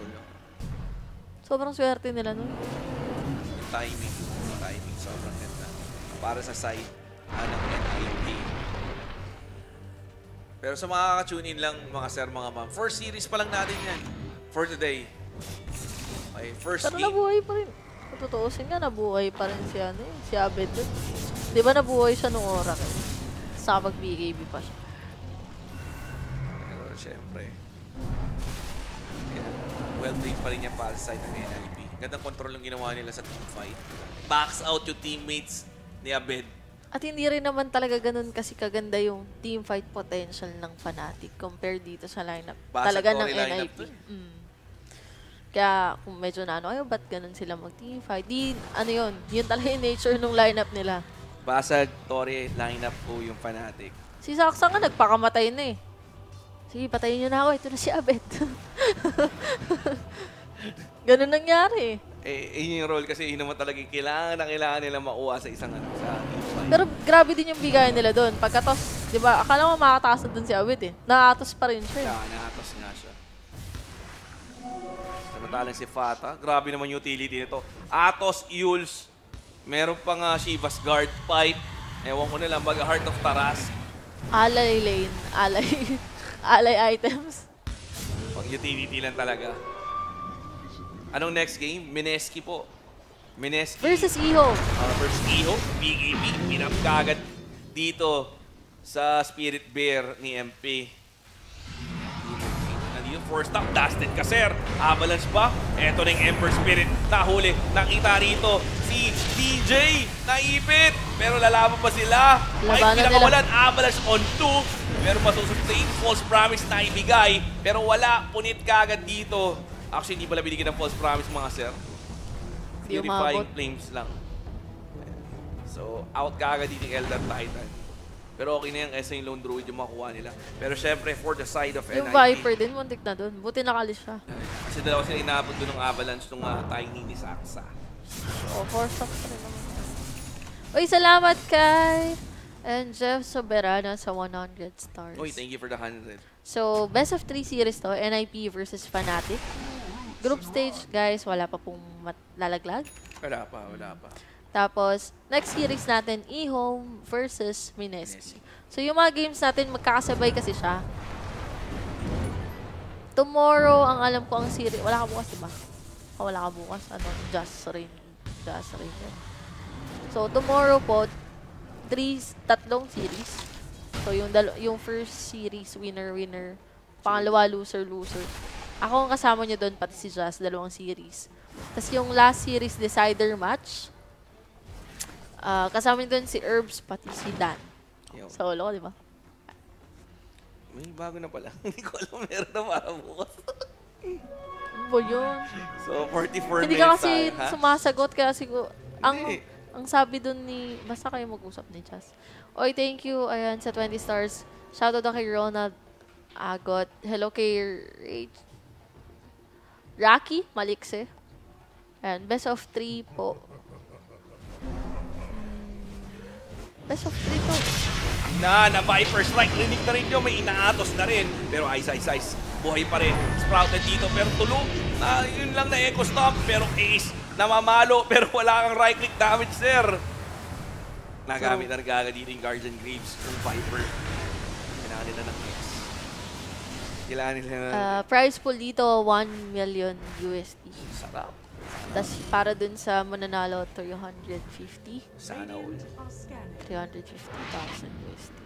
Sobrang swerte nila nun. Yung timing, yung timing, sobrang ganda. Para sa side ah, ng NIP. Pero sa mga kaka-tune in lang, mga sir, mga ma'am, first series pa lang natin yan for today. Okay, first Pero game. nabuhay pa rin. Tutuusin nga, nabuhay pa rin si, ano, eh, si Abed dun. Di ba nabuhay siya nung Oracle? Sa pag BKB pa siya. Pero syempre, yeah, well played pa rin yan para sa side ng NIP. Gandang control yung ginawa nila sa team fight. Backs out yung teammates ni Abed. At hindi rin naman talaga ganun kasi kaganda yung team fight potential ng Fnatic compared dito sa lineup. Basa talaga ng NIP. eh. Mm. Kaya kung medyo na ano, ay ba't ganun sila mag-team fight? Di, ano yun, yun talaga yung nature ng lineup nila. Basag, Tori, lineup po yung Fnatic. Si Saksa nga nagpakamatay na eh. Sige, patayin niyo na ako. Ito na si Abed. *laughs* Ganun nangyari. Eh, yun yung role kasi yun naman talaga kailangan na kailangan nila makuha sa isang ano, sa Pero grabe din yung bigayan nila doon. Pagkatos, di ba, akala mo makataas na doon si Awit eh. Nakatos pa rin siya. eh. Kaya nakatas nga siya. Samantalang si Fata, grabe naman utility nito. Atos, Yules, meron pa nga Shiva's Guard, Pipe, ewan ko na lang, baga Heart of Taras. Alay lane, alay, *laughs* alay items. Pang utility lang talaga. Anong next game? Mineski po. Mineski Versus Iho. uh, versus Iho. BKB, pinap kagad dito sa Spirit Bear ni MP. First stop, Dustin Kaser. Avalanche ba? Eto na yung Emperor Spirit. Nahuli, nakita rito si DJ. Naipit. Pero lalaban pa sila. Ay, Labanan nila. pinakawalan. Avalanche on 2. Pero masusustain. False promise na ibigay. Pero wala. Punit kagad dito. Actually, hindi pala binigyan ng false promise mga sir. Purifying flames lang. So, out kagad dito yung Elder Titan. Pero okay na yung SA yung Lone Druid yung makuha nila. Pero syempre, for the side of Yung NIP. Viper din, muntik na doon. Buti nakalis siya. Kasi dalawa sila inabot doon ng Avalanche nung uh, Tiny ni Saksa. O, four stops pa rin naman. Uy, salamat kay and Jeff Soberano sa 100 stars. Uy, thank you for the 100. So, best of three series to, NIP versus Fnatic. Group stage, guys, wala pa pong lalaglag. Wala pa, wala pa. Tapos, next series natin, eHome versus Mineski. So, yung mga games natin, magkakasabay kasi siya. Tomorrow, ang alam ko ang series, wala ka bukas, diba? O, wala ka bukas, ano, Just Rain. Just Rain. So, tomorrow po, three, tatlong series. So, yung, yung first series, winner-winner. Pangalawa, loser-loser. Ako ang kasama nyo doon, pati si Jazz, dalawang series. Tapos yung last series decider match, ah kasama doon si Herbs, pati si Dan. Yo, Solo ko, di ba? may bago na pala. *laughs* Hindi ko alam meron na para bukas. Ano ba yun? so, 44 Hindi ka kasi ha? sumasagot kaya siguro, ang, ang sabi doon ni, basta kayo mag-usap ni Jazz. Oy, thank you, ayan, sa 20 stars. Shoutout na kay Ronald Agot. Hello kay Rage. Rocky Malikse. Ayan, best of 3 po. Best of 3 to. Na, na Viper Strike. Rinig na rin nyo, may inaatos na rin. Pero ice, ice, ice. Buhay pa rin. Sprouted dito, pero tulog. Na, yun lang na echo stomp. Pero ace, namamalo. *laughs* Pero wala kang right click damage, sir. Nagamit na nagagad dito yung Guardian Graves ng Viper. Kailangan nila ng X. Kailangan nila ng... Uh, price pool dito, 1 million USD. Sarap. Tapos para dun sa mananalo, 350. Sana all. Are scanning. 350,000 USD.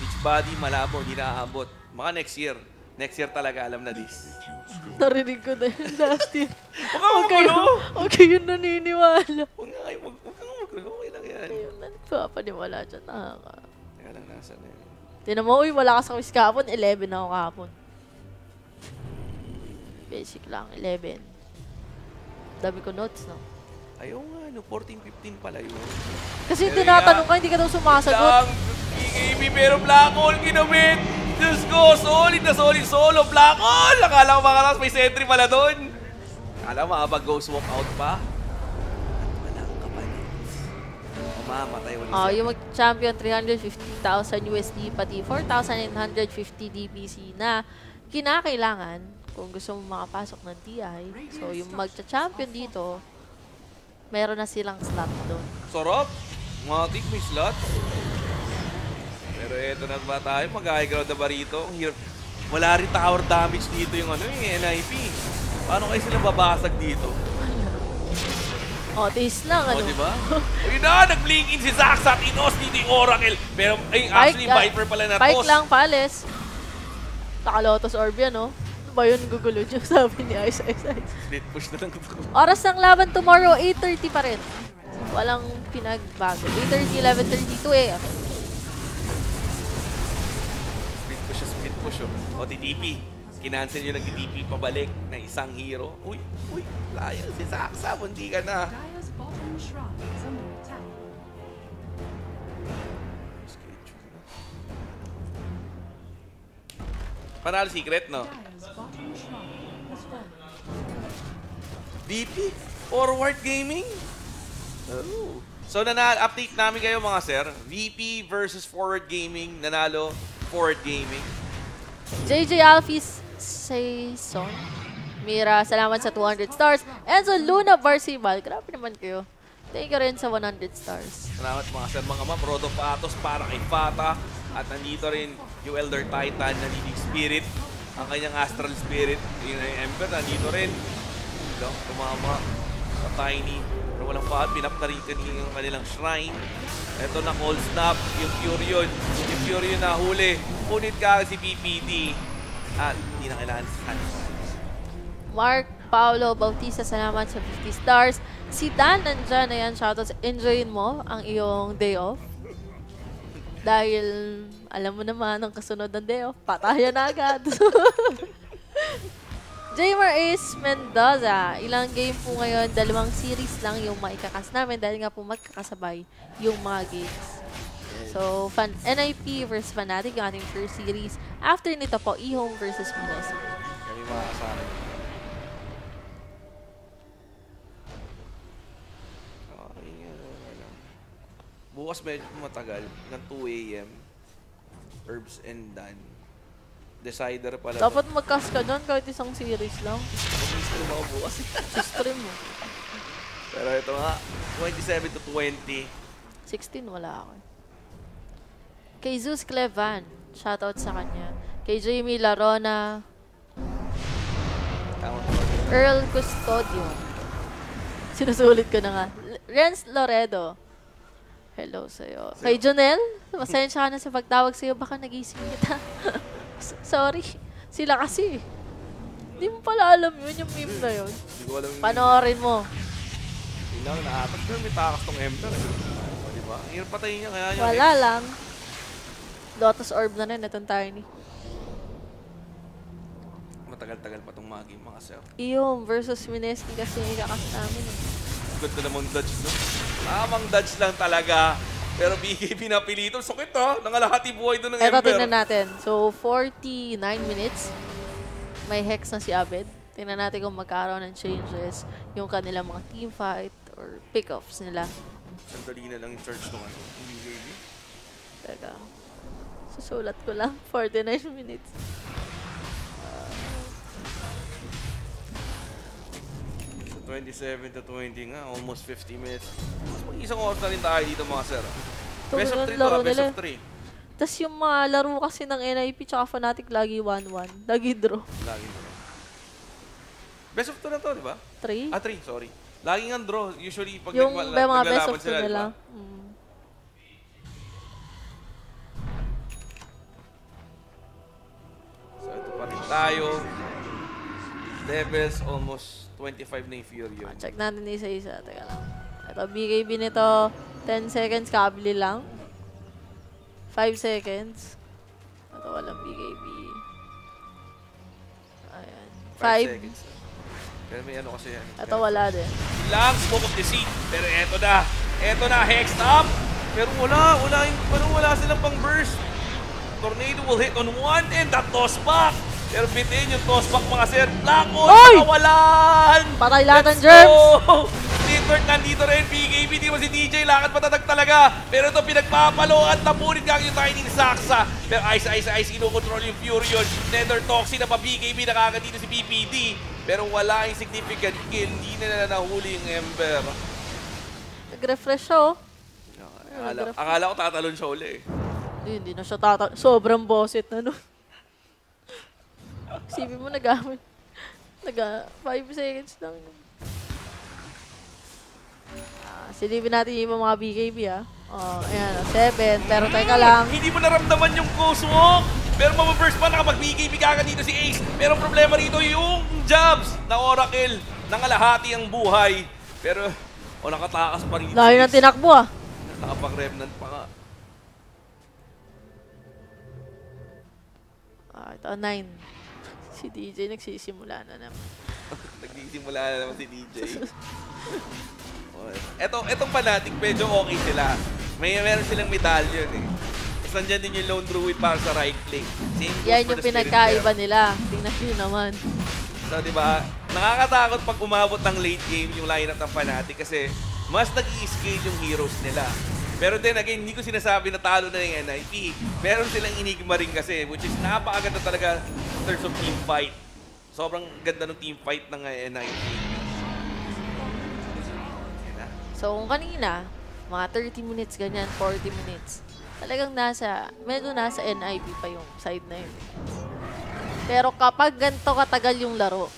Beach body, malabo, hindi naaabot. Maka next year. Next year talaga, alam na this. Narinig ko na yun last year. *laughs* Huwag kang Huwag magulo! huwag kayo naniniwala. Huwag nga kayo, huwag huwag kang magulo. Okay lang yan. Ayun, nagpapaniwala dyan. Nakaka. Teka lang, nasa na yun. Tinan mo, uy, wala ka sa quiz kahapon. 11 ako kahapon. Basic lang, 11. Dami ko notes, no? Ayaw nga, no, 14-15 pala yun. Kasi Pero tinatanong ka, hindi ka daw sumasagot. Lang, BKB, pero Black Hole ginamit. Diyos ko, solid na solid solo. Black Hole! Akala ko makalas, may sentry pala doon. Akala mo, habang ghost walk out pa. At walang kapalit. Mamamatay ulit siya. yung mag-champion 350,000 USD pati 4,950 DPC na kinakailangan kung gusto mo makapasok ng TI. So, yung magcha-champion dito, meron na silang slot doon. Sarap. Matik, may slot. Pero eto na ba tayo? Mag-high ground na ba rito? Ang hirap. Wala rin tower damage dito yung ano yung NIP. Paano kayo sila babasag dito? O, taste lang, O, ano? di ba? O, yun na, nag-blink in si Zax at inos dito yung Oracle. Pero, ay, actually, ah, Viper pala na Pike lang, Palace. Nakalotos orb yan, no? Ano ba yun, gugulo nyo? *laughs* Sabi ni Ice Ice Ice. Split push na lang ito. Oras ng laban tomorrow, 8.30 pa rin. Walang pinagbago. 8.30, 11.30, 2 a.m. Split push, split push. Oh. O, TTP. Kinancel yung nag-TTP pabalik na isang hero. Uy, uy, layang si Zaxa. Bundi ka na. Dyer's bottom shrine is Panalo secret, no? VP? Forward Gaming? Oh. So, update namin kayo mga sir. VP versus Forward Gaming. Nanalo Forward Gaming. JJ Alfis Saison. Mira, salamat sa 200 stars. Enzo Luna Barcimal. Grabe naman kayo. Thank you rin sa 100 stars. Salamat mga sir, mga ma'am. Rodo Patos para kay Fata. At nandito rin yung Elder Titan, nanilig Spirit. Ang kanyang Astral Spirit. Yung Ember, nandito rin. Ikaw, tumama sa Tiny. Pero walang pa, pinap na rin kanina yung kanilang shrine. Ito na Cold Snap, yung Furion. Yung Furion na huli. Punit ka si PPD. At hindi na kailangan si Hanson. Mark Paulo Bautista, salamat sa 50 stars. Si Dan nandyan, ayan, shoutouts. Enjoyin mo ang iyong day off. Dahil, alam mo naman, ang kasunod ng day off, patayan na agad. *laughs* Jamer Ace Mendoza, ilang game po ngayon, dalawang series lang yung maikakas namin dahil nga po magkakasabay yung mga games. So, fan NIP versus Fnatic yung ating first series. After nito po, eHome versus Minesco. Kami mga kasama. Lang. Bukas medyo matagal, ng 2 a.m. Herbs and Dan. Decider pala. Dapat mag-cast ka dyan kahit isang series lang. Mag-stream ako bukas. Stream mo. Pero ito nga, 27 to 20. 16, wala ako. Kay Zeus Clevan, shoutout sa kanya. Kay Jamie Larona? Earl Custodio. Sinusulit ko na nga. Renz Loredo. Hello sa'yo. Kay Jonel, masensya ka na sa pagtawag sa'yo. Baka nagising kita. *laughs* Sorry. Sila kasi. Hindi mo pala alam yun, yung meme na yun. Hindi ko alam yung... Panoorin mo. Yun lang, naatas. Pero may takas tong Emperor. eh. Di ba? Ang hirap patayin niya, kaya yung... Wala lang. Lotus Orb na rin, itong tiny. Matagal-tagal pa tong mga game, mga sir. Iyong versus Mineski kasi ikakas namin. Eh. Good na namang dodge, no? Tamang dodge lang talaga. Pero BKB *laughs* na pilito. Sakit ha. Nangalahati buhay doon ng Eto, Ember. tingnan natin. So, 49 minutes. May hex na si Abed. Tingnan natin kung magkaroon ng changes yung kanilang mga team fight or pick-offs nila. Sandali na lang yung charge nung ano. BKB. Teka. Susulat ko lang. 49 minutes. 27 to 20 nga. Almost 50 minutes. Mas mag isang oras na rin tayo dito mga sir. Best of yung 3 to. Best of 3. Tapos yung mga laro kasi ng NIP tsaka Fnatic lagi 1-1. Lagi draw. Lagi na. Best of 2 na to, di ba? 3? Ah, 3. Sorry. Lagi nga draw. Usually pag yung may mga best of 2 sila, di nila. Mm. So ito pa rin tayo. Levels almost 25 na yung Fury Ah, check natin isa-isa. Teka lang. Ito, BKB nito, 10 seconds, kabili lang. 5 seconds. Ito, walang BKB. Ayan. 5. seconds. Pero may ano kasi yan. Ito, wala din. Lang, smoke of the seat. Pero eto na. Eto na, hex up. Pero wala, wala yung, ano, wala silang pang burst. Tornado will hit on one and that toss back. Pero bitin yung toss back mga sir. Black on, nakawalan. Patay lahat ng Let's germs! go! Teamwork nandito rin, BKB, di mo si DJ, lakad patatag talaga. Pero ito pinagpapalo at napunit ka yung tiny ni Saksa. Pero ice, ice, ice, inokontrol yung Furion. Nether Toxin na pa BKB, nakagad dito si PPD. Pero wala yung significant kill, hindi na nahuli yung Ember. Nag-refresh siya, oh. Akala, akala ko tatalon siya uli eh. Hindi, hindi na siya tata... Sobrang bosit na, no? Isipin mo, nagamit. Naga 5 seconds lang. Ah, silipin natin yung mga BKB, ah. Oh, ayan, 7. Pero teka lang. Hindi mo naramdaman yung Coswalk. Pero mababurst pa nakapag-BKB kagad dito si Ace. Pero problema rito yung jobs na Oracle. Nangalahati ang buhay. Pero, o nakatakas pa rin. Layo ng tinakbo, ah. Nakapag-remnant pa nga. Ah, ito, 9. Si DJ nagsisimula na naman. *laughs* Nagsisimula na naman si DJ. *laughs* Eto, etong fanatic, medyo okay sila. May meron silang medallion eh. Tapos nandyan din yung lone druid para sa right click. Same Yan yung pinagkaiba nila. Tingnan nyo naman. So, di ba, nakakatakot pag umabot ng late game yung lineup ng Fnatic kasi mas nag scale yung heroes nila. Pero then again, hindi ko sinasabi na talo na yung NIP. Meron silang enigma rin kasi, which is napakaganda talaga in terms of team fight. Sobrang ganda ng team fight ng uh, NIP. Na. So, kung kanina, mga 30 minutes, ganyan, 40 minutes, talagang nasa, medyo nasa NIP pa yung side na yun. Pero kapag ganito katagal yung laro,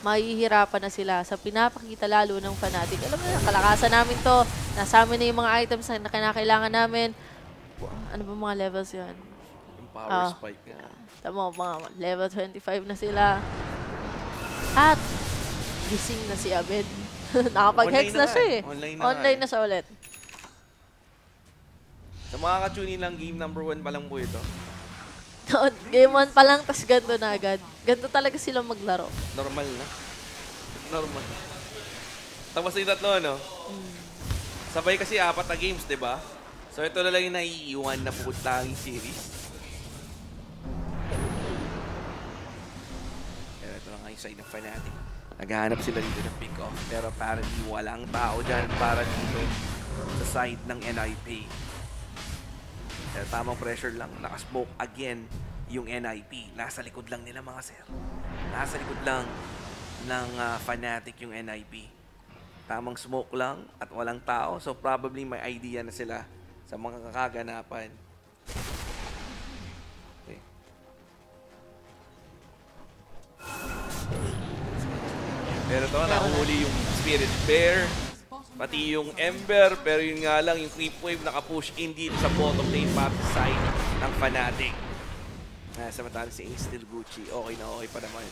mahihirapan na sila sa pinapakita lalo ng fanatic. Alam mo na, kalakasan namin to. Nasa amin na yung mga items na kinakailangan namin. Ano ba mga levels yan? Yung power Ah. spike nga. Tama, mga level 25 na sila. At gising na si Abed. *laughs* Nakapag-hex na, na siya eh. eh. Online na Online nga na siya ulit. Sa mga ka-tune lang, game number 1 pa lang po ito. Game 1 pa lang, tas ganito na agad. Ganito talaga sila maglaro. Normal na. Normal. Tapos yung tatlo, no? Sabay kasi apat na games, di ba? So ito na lang yung naiiwan na putanging series. Pero ito na nga yung side ng Fnatic. Naghahanap sila dito ng pick-off. Pero apparently walang tao dyan para dito sa side ng NIP. Pero tamang pressure lang. Nakasmoke again yung NIP. Nasa likod lang nila mga sir. Nasa likod lang ng ah, Fnatic yung NIP. Tamang smoke lang at walang tao. So probably may idea na sila sa mga kakaganapan. Okay. Pero ito, nakuhuli yung Spirit Bear. Pati yung Ember, pero yun nga lang, yung Creep Wave nakapush in dito sa bottom lane para sa side ng Fnatic. Ah, samantala si Ace still Gucci. Okay na okay pa naman.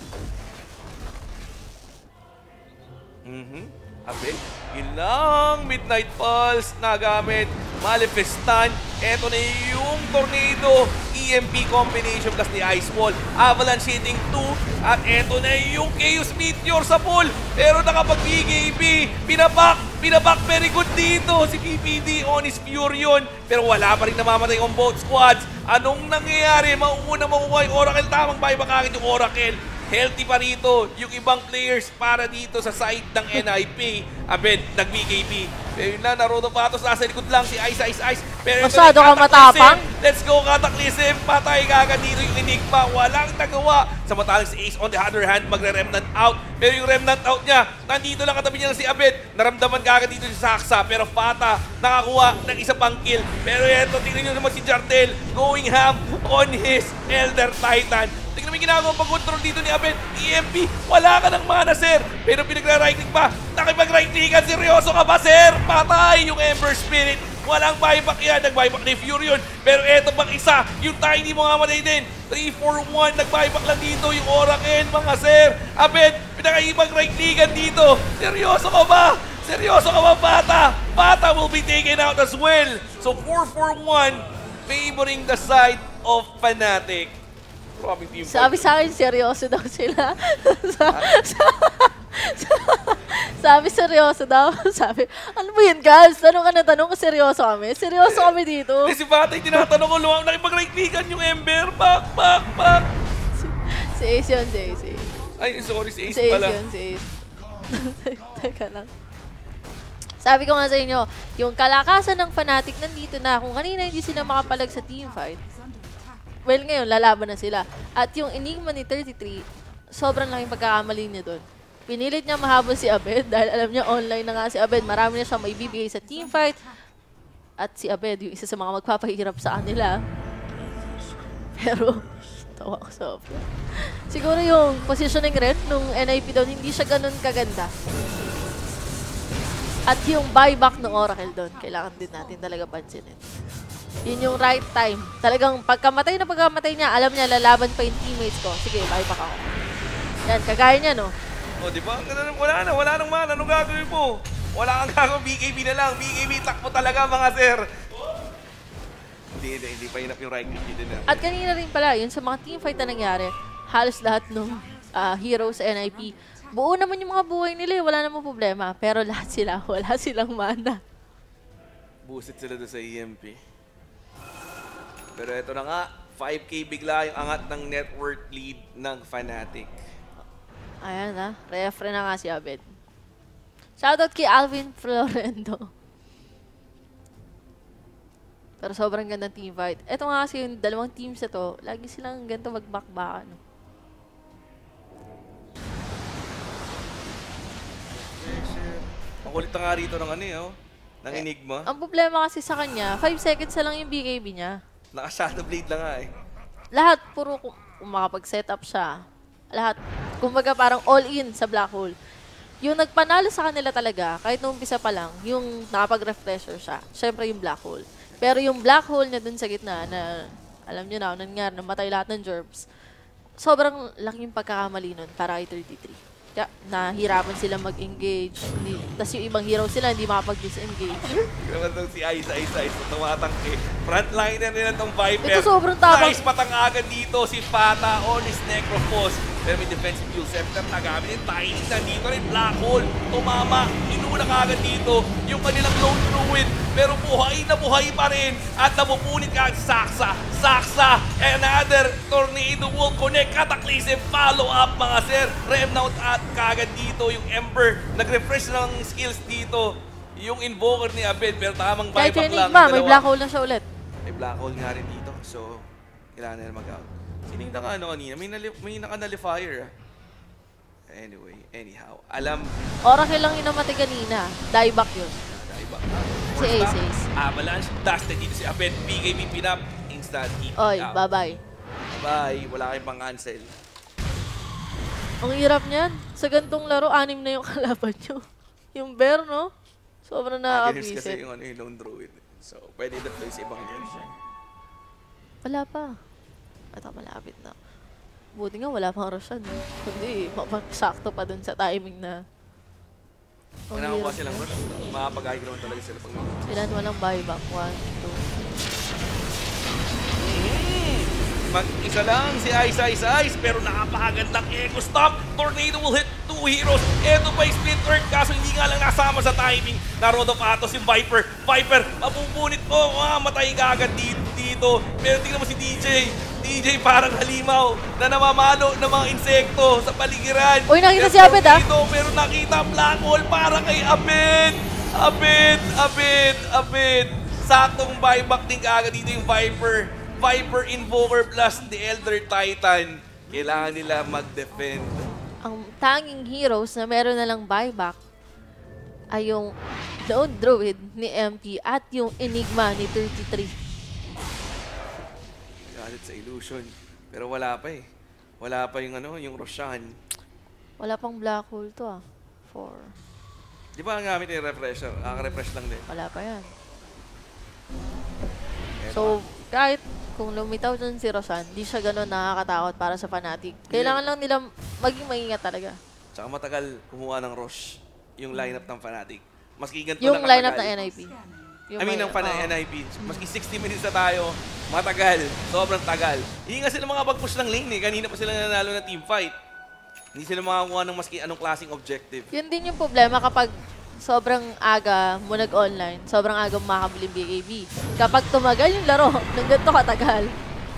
Mhm. Abe, yun lang. Midnight Pulse na gamit. Malefestan. Eto na yung Tornado. EMP combination plus ni Ice Wall. Avalanche hitting 2. At eto na yung Chaos Meteor sa pool. Pero nakapag-BKB. Pinapak. Pinapak very good dito. Si PPD on his Furion. Pero wala pa rin namamatay on both squads. Anong nangyayari? Mauuna makukuha yung Oracle. Tamang buyback agad yung Oracle. Healthy pa rito yung ibang players para dito sa side ng NIP. Abed, nag-BKB. Pero yun na, Naruto Patos, nasa likod lang si Ice, Ice, Ice. Pero Masyado ka matapang. Let's go, Cataclysm. Patay kagad dito yung Enigma. Walang nagawa. Samantalang si Ace on the other hand, magre-remnant out. Pero yung remnant out niya, nandito lang katabi niya na si Abed. Naramdaman kagad dito si Saksa. Pero Fata, nakakuha ng isa pang kill. Pero eto, tingnan nyo naman si Jartel going ham on his Elder Titan. Mo yung ginagawang pag-control dito ni Abed. EMP, wala ka ng mana, sir. Pero pinagra-right click pa. Nakipag-right clickan, seryoso ka ba, sir? Patay yung Ember Spirit. Walang buyback yan. Nag-buyback ni Furion. Pero eto pang isa, yung Tiny mo nga matay din. 3-4-1, nag-buyback lang dito yung Oracle, mga sir. Abed, pinakaibang right clickan dito. Seryoso ka ba? Seryoso ka ba, Bata? Bata will be taken out as well. So 4-4-1, favoring the side of Fnatic. Grabe team. Sabi sa akin, seryoso daw sila. *laughs* Sa- sa- sa- Sabi seryoso daw. *laughs* Sabi, ano ba yun guys? Tanong ka na tanong kung seryoso kami. Seryoso kami dito. Eh, si Bata yung tinatanong ko, luwang nakipag-right clickan yung Ember. Pak, pak, pak. Si Ace yun, si Ace. Ay, sorry, si Ace Si Ace pala. yun, si Ace. *laughs* Teka lang. Sabi ko nga sa inyo, yung kalakasan ng fanatic nandito na. Kung kanina hindi sila makapalag sa teamfight, well ngayon, lalaban na sila. At yung enigma ni 33, sobrang laking pagkakamali niya doon. Pinilit niya mahabol si Abed *laughs* dahil alam niya online na nga si Abed. Marami na siya may bibigay sa teamfight. At si Abed, yung isa sa mga magpapahirap sa kanila. *laughs* Pero, tawa ko sa Abed. Siguro yung positioning rin nung NIP doon, hindi siya ganun kaganda. At yung buyback ng Oracle doon, kailangan din natin talaga pansinin. Yun yung right time. Talagang pagkamatay na pagkamatay niya, alam niya lalaban pa yung teammates ko. Sige, buyback ako. Yan, kagaya niya, no? O, di ba? Wala na, wala nang mana. Anong gagawin mo? Wala kang gagawin, BKB na lang. BKB, takbo talaga mga sir. Hindi, hindi, hindi pa inap yung right click dito na. At kanina rin pala, yun sa mga teamfight na nangyari, halos lahat ng ah, heroes sa NIP, buo naman yung mga buhay nila, eh, wala namang problema. Pero lahat sila, *laughs* wala silang mana. Busit sila doon sa EMP. Pero ito na nga, 5K bigla yung angat ng net worth lead ng Fnatic. Ayan na. Refre na nga si Abed. Shoutout kay Alvin Florendo. Pero sobrang gandang team fight. Ito nga kasi yung dalawang teams na to, lagi silang ganito magbakbakan. Makulit na nga rito ng ano eh, oh. Ng Enigma. Ang problema kasi sa kanya, 5 seconds na lang yung BKB niya. Naka-shadow blade lang nga eh. Lahat, puro makapag-setup siya. Lahat. Kumbaga parang all-in sa black hole. Yung nagpanalo sa kanila talaga, kahit nung umpisa pa lang, yung nakapag-refresher siya. Siyempre yung black hole. Pero yung black hole na dun sa gitna na, alam nyo na, nangyari, namatay lahat ng gerbs, sobrang laking pagkakamali nun para kay 33. Nahirapan sila mag-engage. Tapos yung ibang hero sila, hindi makapag-disengage. Naman itong si Ice, Ice, Ice, tumatangke. Frontliner nila itong Viper. Ito sobrang tabang. Nice patangagan dito si Fata on his Necrophos. Pero may defensive fuel scepter na gamit ni Tiny. Nandito rin Black Hole. Tumama. Inuna kagad dito yung kanilang lone druid. Pero buhay na buhay pa rin. At napupunit ka ang Saksa. Saksa. Another tornado will connect. Cataclysm. Follow up mga sir. Remnant at kagad dito yung Ember. Nag-refresh ng skills dito. Yung invoker ni Abed. Pero tamang Kahit buyback yung lang. Enigma, may black hole na siya ulit. May black hole nga rin dito. So, kailangan nila mag-out. Sinignan ka ano kanina, may, nali- may naka-nullifier. ah. Anyway, anyhow. Alam, Oracle lang yung namatay kanina. Dieback yun. iba. Si Ace Ace. Avalanche, dusted dito si Abed. BKB pinap. Instant hit Oy, out. bye-bye. Bye. Wala kayong pang-cancel. Ang hirap niyan. Sa gantong laro, anim na yung *laughs* kalaban nyo. Yung bear, no? Sobrang Against kasi nakakabisit. yung ano yung lone druid. So, pwede deploy sa ibang game. Wala pa. Ito, malapit na. Buti nga, wala pang Roshan. eh. Kundi, mapagsakto pa dun sa timing na... Ang Kailangan ba silang rush? Makapag-high ground talaga sila pag Ilan walang buyback? One, two. Mag-isa lang si Ice Ice Ice pero napakagandang echo stop. Tornado will hit two heroes. Ito pa yung split earth kaso hindi nga lang nasama sa timing. Na Road of Atos yung Viper. Viper, mapupunit ko. Ah, matay ka agad dito. Pero tingnan mo si DJ. DJ parang halimaw na namamalo ng mga insekto sa paligiran. Uy, nakita si Abed, ah. Pero nakita ang black hole para kay Abed. Abed, Abed, Abed. Saktong buyback din kaagad dito yung Viper. Viper Invoker plus the Elder Titan. Kailangan nila mag-defend. Ang tanging heroes na meron na lang buyback ay yung Lone Druid ni MP at yung Enigma ni 33. Galit sa illusion. Pero wala pa eh. Wala pa yung ano, yung Roshan. Wala pang black hole to ah. Four. Di ba ang gamit yung refresher? Nakaka-refresh lang din. Wala pa yan. Eto. So, kahit kung lumitaw dun si Rosan, di siya ganun nakakatakot para sa fanatic. Kailangan lang nila maging maingat talaga. Tsaka matagal kumuha ng Rosh yung lineup ng Fnatic. Maski ganito Yung lang lineup katagal. ng NIP. Yung I mean, ng fan oo. NIP. Maski 60 minutes na tayo, matagal. Sobrang tagal. Hindi nga sila makapag-push ng lane eh. Kanina pa sila nanalo ng team fight. Hindi sila makakuha ng maski anong klaseng objective. Yun din yung problema kapag sobrang aga mo nag-online, sobrang aga mo makakabili BKB. Kapag tumagal yung laro, *laughs* ng ganito katagal,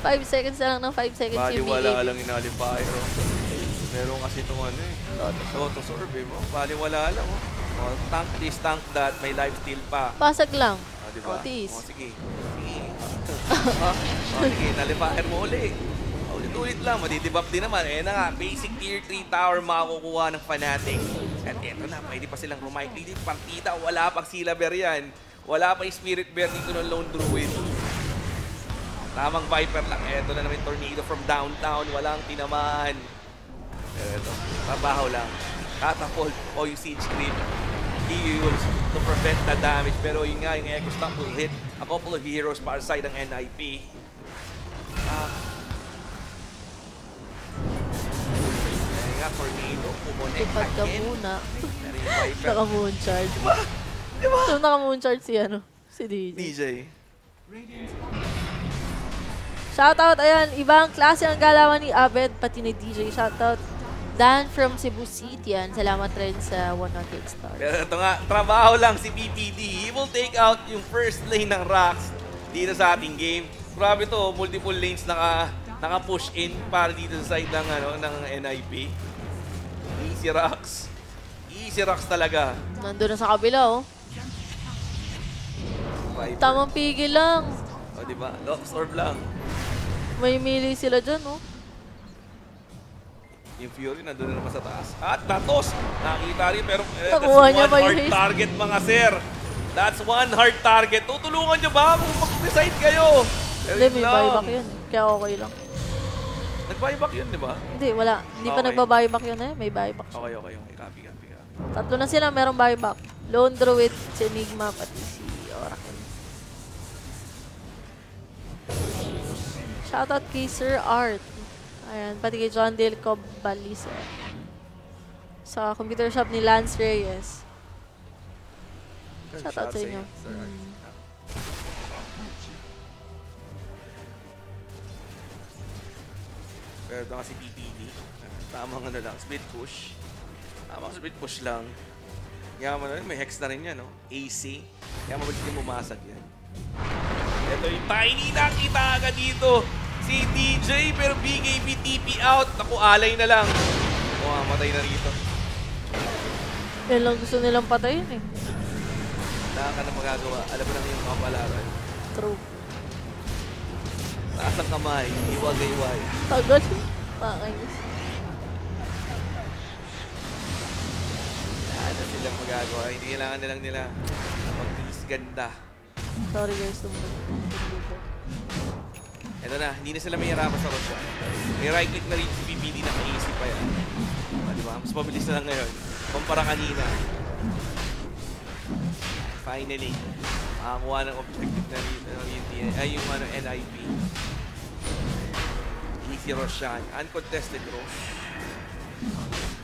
5 seconds na lang ng 5 seconds Bali yung wala BKB. lang inalifier. Oh. Meron kasi itong ano eh. Lotus Orb eh. mo. Bali wala lang. Oh. Oh, tank this, tank that. May life steal pa. Pasag lang. Oh, di ba? O, tiis. Oh, sige. Sige. *laughs* oh, sige, nalipaker mo uli. Oh, Ulit-ulit lang, madidibap din naman. Eh na nga, basic tier 3 tower makukuha ng Fnatic. At eto na, pwede pa silang rumike. Hindi partida, wala pang Silaber yan. Wala pa yung Spirit Bear dito ng Lone Druid. Tamang Viper lang. Eto na naman tornado from downtown. Walang tinamaan. Eto, trabaho lang. Catapult o yung Siege Creep. He used to prevent the damage. Pero yun nga, yung Echo Stomp will hit a couple of heroes para side ng NIP. Ah. Kaya nga, Tornado, pumonek Tupad ka again. muna. Naka-moon charge. So, naka-moon charge si ano? Si DJ. DJ. Shoutout, ayan, ibang klase ang galawan ni Abed, pati ni DJ. Shoutout, Dan from Cebu City. Yan. Salamat rin sa 108 stars. Pero ito nga, trabaho lang si PPD. He will take out yung first lane ng Rax dito sa ating game. Grabe to, multiple lanes naka, naka-push in para dito sa side ng, ano, ng NIP. Easy rocks. Easy rocks talaga. Nandun na sa kabila, oh. Viper. Tamang pigil lang. O, di ba? Lock orb lang. May mili sila dyan, oh. Yung Fury nandun na naman sa taas. At Natos! Nakita rin pero eh, that's Nakuha niya one ba yung hard haste? target mga sir. That's one hard target. Tutulungan niyo ba kung mag-decide kayo? Hindi, may buyback yun. Kaya okay lang. Nag-buyback yun, di ba? Hindi, wala. Hindi pa Okay. nagba-buyback yun eh. May buyback siya. Okay, okay, okay. Copy, copy, copy. Tatlo na sila, merong buyback. Lone Druid, si Enigma, pati si Oracle. Shoutout kay Sir Art. Ayan, pati kay John Dale Cobalise. Sa computer shop ni Lance Reyes. Shoutout sa inyo. Mm. Pero doon kasi PPD. Tamang ano lang, split push. Tamang split push lang. Kaya mo na rin, may hex na rin yan, no? AC. Kaya mabalik din bumasag yan. Ito yung tiny nakita agad dito. Si DJ, pero BKB TP out. Naku, alay na lang. Oh, matay na rito. Yan lang gusto nilang patayin eh. Wala ka na magagawa. Alam mo na yung mga palaran. True. Taas ang kamay, iwag-iwag. Tagal. Nakakainis. Wala na silang magagawa. Hindi kailangan na lang nila mag-release ganda. Sorry guys, tumunod. Ito na, hindi na sila may hirapan sa Roshan. May right click na rin si PPD na maisip pa yan. O, di ba? Mas mabilis na lang ngayon. Kumpara kanina. Finally, makakuha ng objective na rin na rin yung, ay, yung ano, NIP. Easy Roshan. Uncontested Rosh.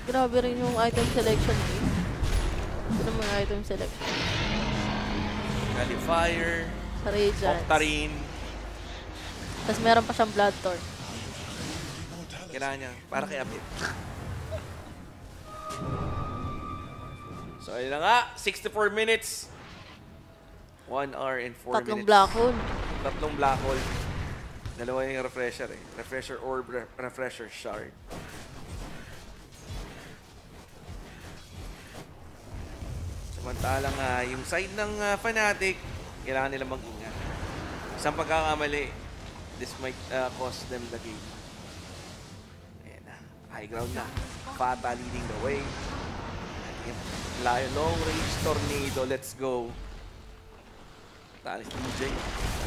Grabe rin yung item selection eh. Ito naman yung item selection. Nullifier. Sa Radiance. Octarine. Tapos meron pa siyang Blood Torn. Kailangan niya. Para kay Abit. so, ayun na nga. 64 minutes. 1 hour and 4 Tatlong minutes. black hole. Tatlong black hole. Dalawa yung refresher eh. Refresher orb, re- refresher shard. Samantalang nga, yung side ng ah, Fnatic, kailangan nila mag-ingat. Isang pagkakamali, this might ah, cost them the game. Na. High ground na. Fata leading the way. Ayan. Lion long range tornado. Let's go. Talis DJ.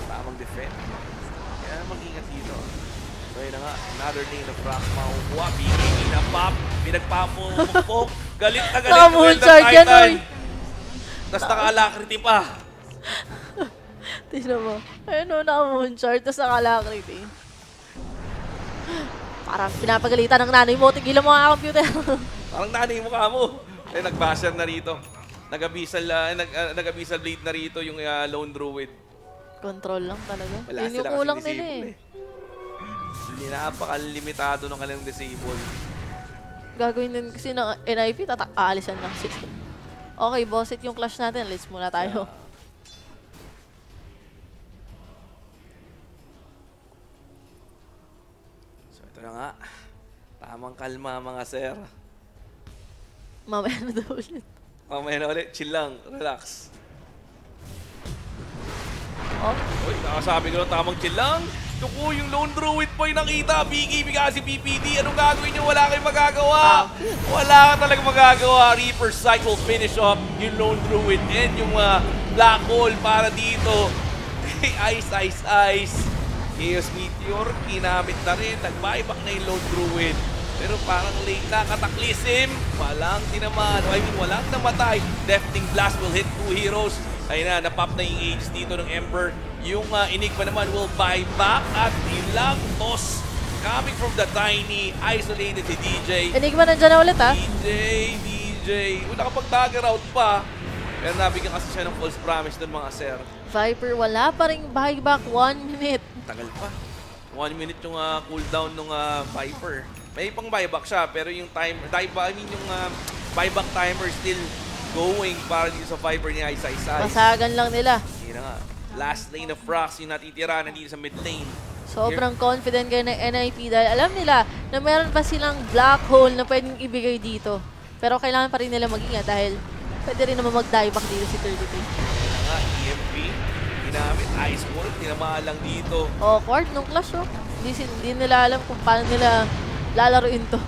Tamang defend. Kaya mag-ingat dito. So yun na nga. Another lane of rock makukuha. BKB na pop. Pinagpapupok. *laughs* Galit na galit. Yan, Titan. oy. Tapos naka-alacrity pa. Tignan mo. Ayun o, naka-moon chart. Tapos nakalakriti. Parang pinapagalitan ng nanay mo. Tigilan mo ang computer. *laughs* Parang nanay mo ka mo. Eh, nag-basher na rito. Nag-abisal, ah, nag, ah, nag-abisal blade na rito yung ah, lone druid. Control lang talaga. Wala Yun yung kulang nila eh. disable Hindi napakalimitado ng kanilang disable. Gagawin din kasi ng NIP, tatak aalisan lang sila. Okay, boss it yung clash natin. Let's muna tayo. So ito na nga. Tamang kalma mga sir. Mamaya na daw ulit. Mamaya na ulit. Chill lang. Relax. Oh, Uy, nakasabi ko lang tamang chill lang. Tuko yung lone druid po yung nakita. BKB ka si PPD. Anong gagawin nyo? Wala kayong magagawa. Wala ka talaga magagawa. Reaper will finish off yung lone druid and yung uh, black hole para dito. *laughs* ice, ice, ice. Chaos Meteor, kinamit na rin. Nag-buyback na yung lone druid. Pero parang late na kataklisim. Walang tinamaan. I mean, walang namatay. Deafening Blast will hit two heroes. Ayun na, napop na yung age dito ng Ember. Yung uh, Enigma naman will buy back at ilang toss coming from the tiny, isolated si DJ. Enigma nandyan na ulit ah. DJ, DJ. Uy, nakapag-dagger out pa. Pero nabigyan kasi siya ng false promise ng mga sir. Viper, wala pa rin buyback. One minute. Tagal pa. One minute yung uh, cooldown ng uh, Viper. May pang buyback siya, pero yung time, dive, I mean yung uh, buyback timer still going para dito sa Viper ni Ice Ice Ice. Masagan lang nila. Na nga. Last lane of rocks yung natitira nandito sa mid lane. Sobrang confident kayo ng NIP dahil alam nila na meron pa silang black hole na pwedeng ibigay dito. Pero kailangan pa rin nila mag-ingat dahil pwede rin naman mag-dieback dito si 33. Kaya nga, EMP, ginamit, ice ball, tinamaan lang dito. Awkward nung clash, oh. Hindi, hindi nila alam kung paano nila lalaruin to.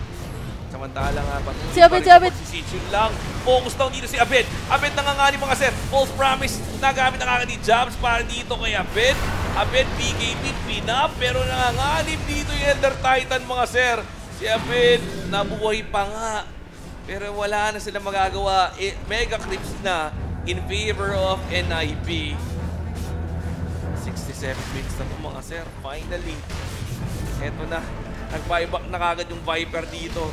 Samantala nga pa. Si Abed, si Abed. Si lang. Focus down dito si Abed. Abed nangangani mga sir. False promise. Nagamit ang agad ni Jobs para dito kay Abed. Abed, BKB, pinap. Pero nanganganib dito yung Elder Titan mga sir. Si Abed, nabuhay pa nga. Pero wala na sila magagawa. Eh, mega clips na in favor of NIP. 67 wins na po mga sir. Finally. Eto na. Nag-buyback na kagad yung Viper dito.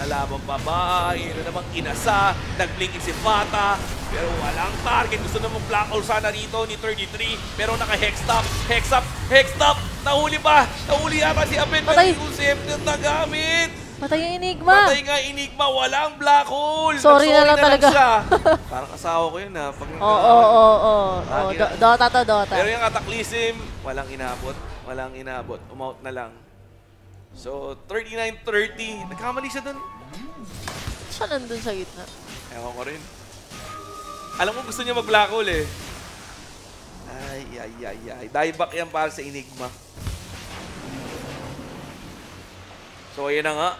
Nalaban pa ba? Na namang inasa. Nag-blink si Fata. Pero walang target. Gusto namang black hole sana rito ni 33. Pero naka-hextop. Hextop. Hextop. Nahuli ba? Nahuli yata si Abed. Patay. Pero yung safety na gamit. Patay yung Enigma! Patay nga Enigma. Walang black hole. Sorry na lang talaga. siya. *laughs* Parang asawa ko yun ha. Pag Oo, oo, oo, Do- na- Dota to, Dota. Pero yung Cataclysm, walang inabot. Walang inabot. Umount na lang. So, 39-30. Nagkamali siya dun. Siya nandun sa gitna. Ewan ko rin. Alam ko gusto niya mag-black hole eh. Ay, ay, ay, ay. Dieback yan para sa Enigma. So, ayan na nga.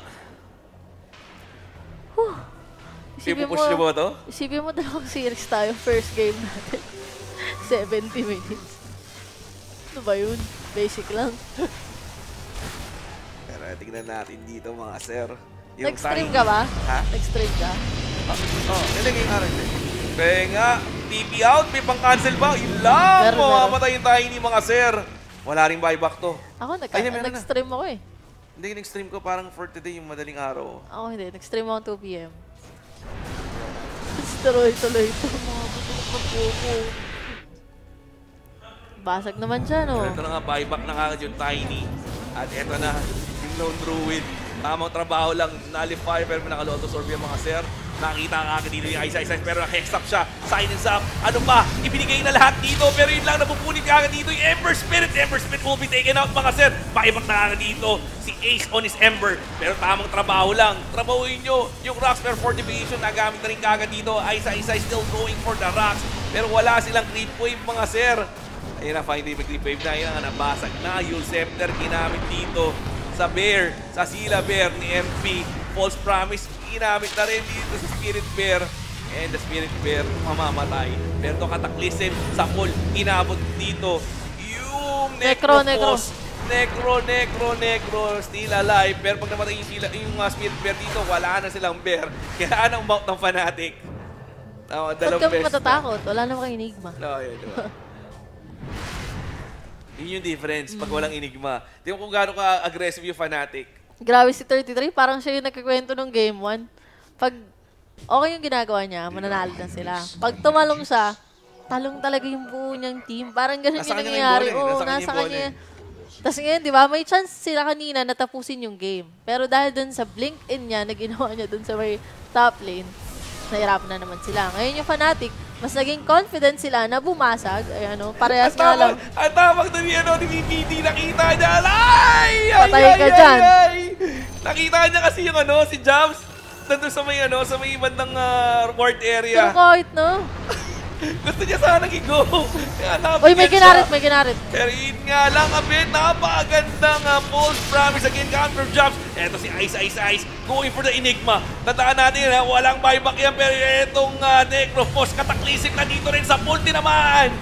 Isipin mo, niyo ba to? isipin mo dalawang series tayo, first game natin. *laughs* 70 minutes. Ano ba yun? Basic lang. *laughs* Pero tignan natin dito mga sir. Nag-stream tiny- ka ba? Ha? Nag-stream ka? Oo, oh, nilagay nga rin. Kaya nga, TP out, may pang-cancel ba? Yun lang! Meron, meron. Mamamatayin tayo ni mga sir. Wala ring buyback to. Ako, nag-stream ako eh. Hindi, nag-stream ko parang for today yung madaling araw. Ako hindi, nag-stream ako 2pm. Destroy tuloy ito. Mga butulok na puko. Basag naman siya, no? Ito na nga, buyback na kagad yung Tiny. At ito na, yung Lone Druid. Tamang trabaho lang, nullify pero nakalotos orb yung mga sir. Nakita nga agad dito yung Ice Ice pero na-hextop siya. Silence up. Ano pa? Ibinigay na lahat dito pero yun lang napupunit agad dito yung Ember Spirit. Ember Spirit will be taken out mga sir. Buyback na agad dito si Ace on his Ember. Pero tamang trabaho lang. Trabahuin nyo yung Rocks pero Fortification nagamit na rin kagad dito. Ice Ice Ice still going for the Rocks. Pero wala silang creep wave mga sir. Ayun na, finally may creep wave na. Ayun na nabasag na. Yung scepter ginamit dito sa Bear, sa Sila Bear ni MP. False Promise, ginamit na rin dito sa Spirit Bear. And the Spirit Bear, mamamatay. Pero Cataclysm, sa pool, inabot dito. Yung Necro, Necrophos. Necro, Necro, Necro, still alive. Pero pag namatay yung, sila, yung uh, Spirit Bear dito, wala na silang Bear. *laughs* Kaya anong mount ng Fanatic? Oh, Ba't kami beses na. matatakot? Wala naman kang enigma. No, yun, diba? *laughs* Yun yung difference pag walang enigma. Tingnan mo kung gaano ka-aggressive yung fanatic. Grabe si 33, parang siya yung nagkikwento nung game 1. Pag okay yung ginagawa niya, mananalo na sila. Pag tumalong siya, talong talaga yung buo niyang team. Parang ganun Nasa yung nangyayari. eh. Oo, Nasa kanya nasa bola kanya. eh. Tapos ngayon, di ba, may chance sila kanina na tapusin yung game. Pero dahil dun sa blink-in niya, na ginawa niya dun sa may top lane, nahirapan na naman sila. Ngayon yung Fnatic, mas naging confident sila na bumasag. Ay ano, parehas nga lang. at tawag doon yan, ano, ni BBD, nakita niya. Ay! Ay, Patay ay, ka ay, dyan. ay. Nakita niya kasi yung ano, si Jams. Nandun sa may ano, sa may bandang uh, ward Pero area. kahit no. *laughs* Gusto niya sana i-go. Uy, may siya. may ginarit. Pero yun nga lang, Abed, napakagandang uh, false promise again, counter jumps. Eto si Ice Ice Ice, going for the Enigma. Tandaan natin, ha, walang buyback yan, pero etong uh, Necrophos, kataklisik na dito rin sa multi naman.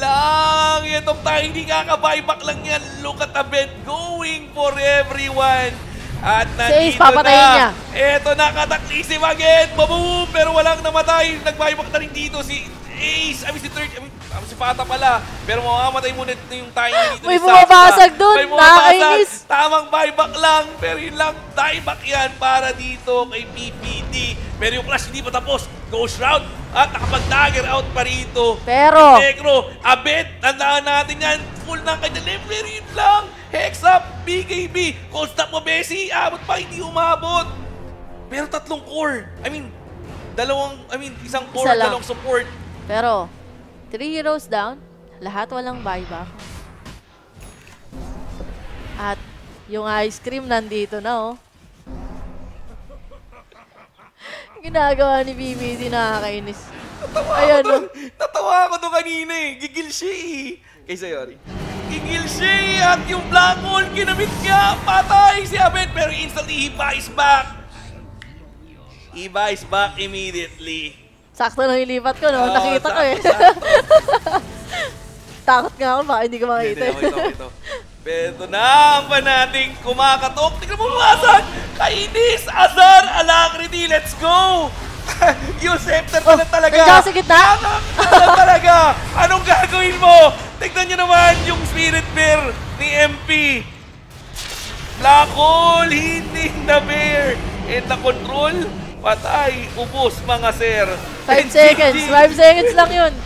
Lang, itong tayo, hindi kaka-buyback lang yan. Look at Abed, going for everyone. At nandito papatayin na. niya. Eto na, kataklisip again. Baboom! Pero walang namatay. Nag-buyback na rin dito si Ace. I mean, si third, I mean, ah, si Pata pala. Pero mamamatay muna yung tayo dito May ni bumabasag dun. May bumabasag. Nakakainis. Tamang buyback lang. Pero yun lang, dieback yan para dito kay PPD. Pero yung clash hindi pa tapos. Ghost route. At nakapag-dagger out pa rito. Pero- Negro, Abet, tandaan natin yan. Full ng kanya level. Yun lang. Hex up, BKB. Cold stop mo, Bessie. Abot pa, hindi umabot. Pero tatlong core. I mean, dalawang, I mean, isang core, Isa lang. dalawang support. Pero, three heroes down, lahat walang buyback. At yung ice cream nandito na oh. *laughs* Ginagawa ni BBD nakakainis. Natawa Ayan, ako doon. Natawa ako doon kanina eh. Gigil siya eh. Kaysa Yori. Gigil siya eh. At yung black hole, ginamit niya. Patay si Abed. Pero instantly, he buys back. He buys back immediately. Sakto lang ilipat ko, no? Oo, Nakita ko eh. *laughs* Takot nga ako, baka hindi ko makita. Hindi, ito, ito. Pero na ang fanating kumakatok. Tingnan mo bumasan! Kainis! Azar! Alacrity! Let's go! *laughs* yung scepter Oh, na talaga! nandiyan sa gitna? Ano talaga? Anong gagawin mo? Tignan nyo naman yung spirit bear ni MP. Black hole! Hindi na bear! And na control, patay, ubos mga sir. 5 And seconds. GG. 5 seconds lang yun. *sighs*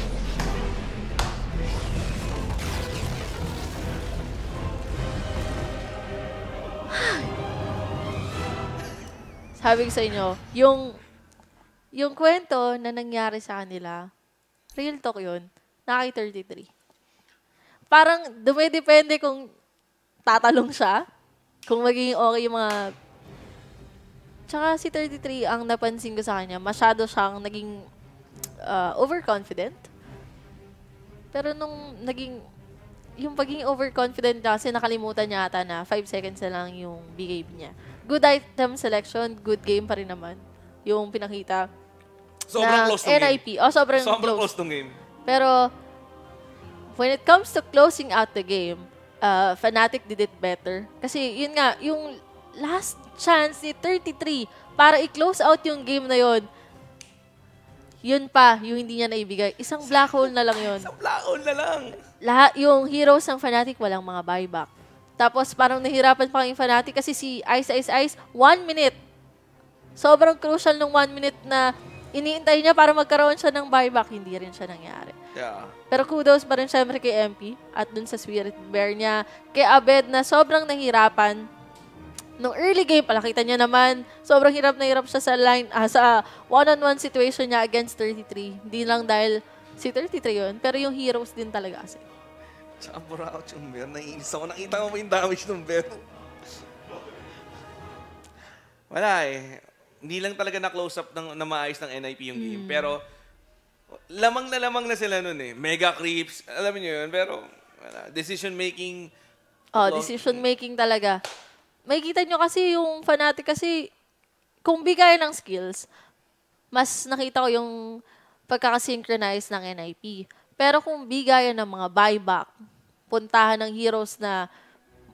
Sabi ko sa inyo, yung yung kwento na nangyari sa kanila, real talk yun, naki 33. Parang dumidepende kung tatalong siya, kung magiging okay yung mga Tsaka si 33, ang napansin ko sa kanya, masyado siyang naging uh, overconfident. Pero nung naging, yung pagiging overconfident kasi nakalimutan niya ata na 5 seconds na lang yung behave niya. Good item selection, good game pa rin naman. Yung pinakita. Sobrang close ng game. NIP. Oh, sobrang, Sobrang close. close ng game. Pero, when it comes to closing out the game, uh, Fnatic did it better. Kasi, yun nga, yung last chance ni 33 para i-close out yung game na yun, yun pa, yung hindi niya naibigay. Isang black hole na lang yun. Sa black hole na lang. Lahat, yung heroes ng Fnatic, walang mga buyback. Tapos, parang nahirapan pa yung Fnatic kasi si Ice Ice Ice, one minute. Sobrang crucial ng one minute na iniintay niya para magkaroon siya ng buyback. Hindi rin siya nangyari. Yeah. Pero kudos pa rin syempre kay MP at dun sa Spirit Bear niya. Kay Abed na sobrang nahirapan. Nung early game, palakita niya naman, sobrang hirap na hirap siya sa line, ah, sa one-on-one situation niya against 33. Hindi lang dahil si 33 yun, pero yung heroes din talaga kasi. Tsaka buraot yung bear. Naiinis ako. Nakita mo yung damage ng bear? Wala eh. Hindi lang talaga na-close up ng, na maayos ng NIP yung game. Pero, lamang na lamang na sila nun eh. Mega creeps. Alam niyo yun. Pero, wala. Decision making. Oh, decision making talaga. May kita nyo kasi yung fanatic kasi kung bigay ng skills, mas nakita ko yung pagkakasynchronize ng NIP. Pero kung bigayan ng mga buyback, puntahan ng heroes na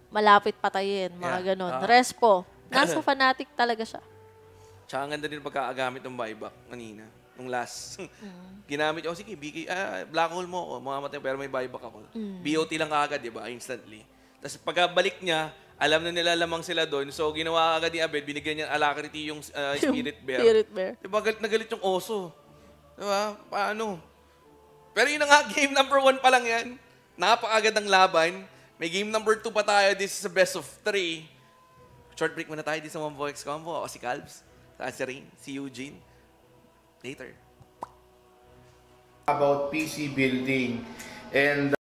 malapit patayin, mga Yeah. ganon. Ah. Respo, *clears throat* nasa fanatic talaga siya. Tsaka ang ganda din pagkakagamit ng buyback kanina. Nung last. *laughs* Ginamit, oh sige, bigay, ah, black hole mo, oh, mamamatay, pero may buyback ako. BOT lang agad, di ba? Instantly. Tapos pagkabalik niya, alam na nila lamang sila doon. So, ginawa agad ni Abed, binigyan niya alacrity yung ah, spirit bear. Spirit bear. Di ba, galit na galit yung oso. Di ba? Paano? Pero yun na nga, *laughs* game number one pa lang yan. Napakagad ng laban. May game number two pa tayo. This is a best of three. Short break muna tayo dito sa One Voice Combo. Ako si Calbs, si Rain, si Eugene. Later. about PC building and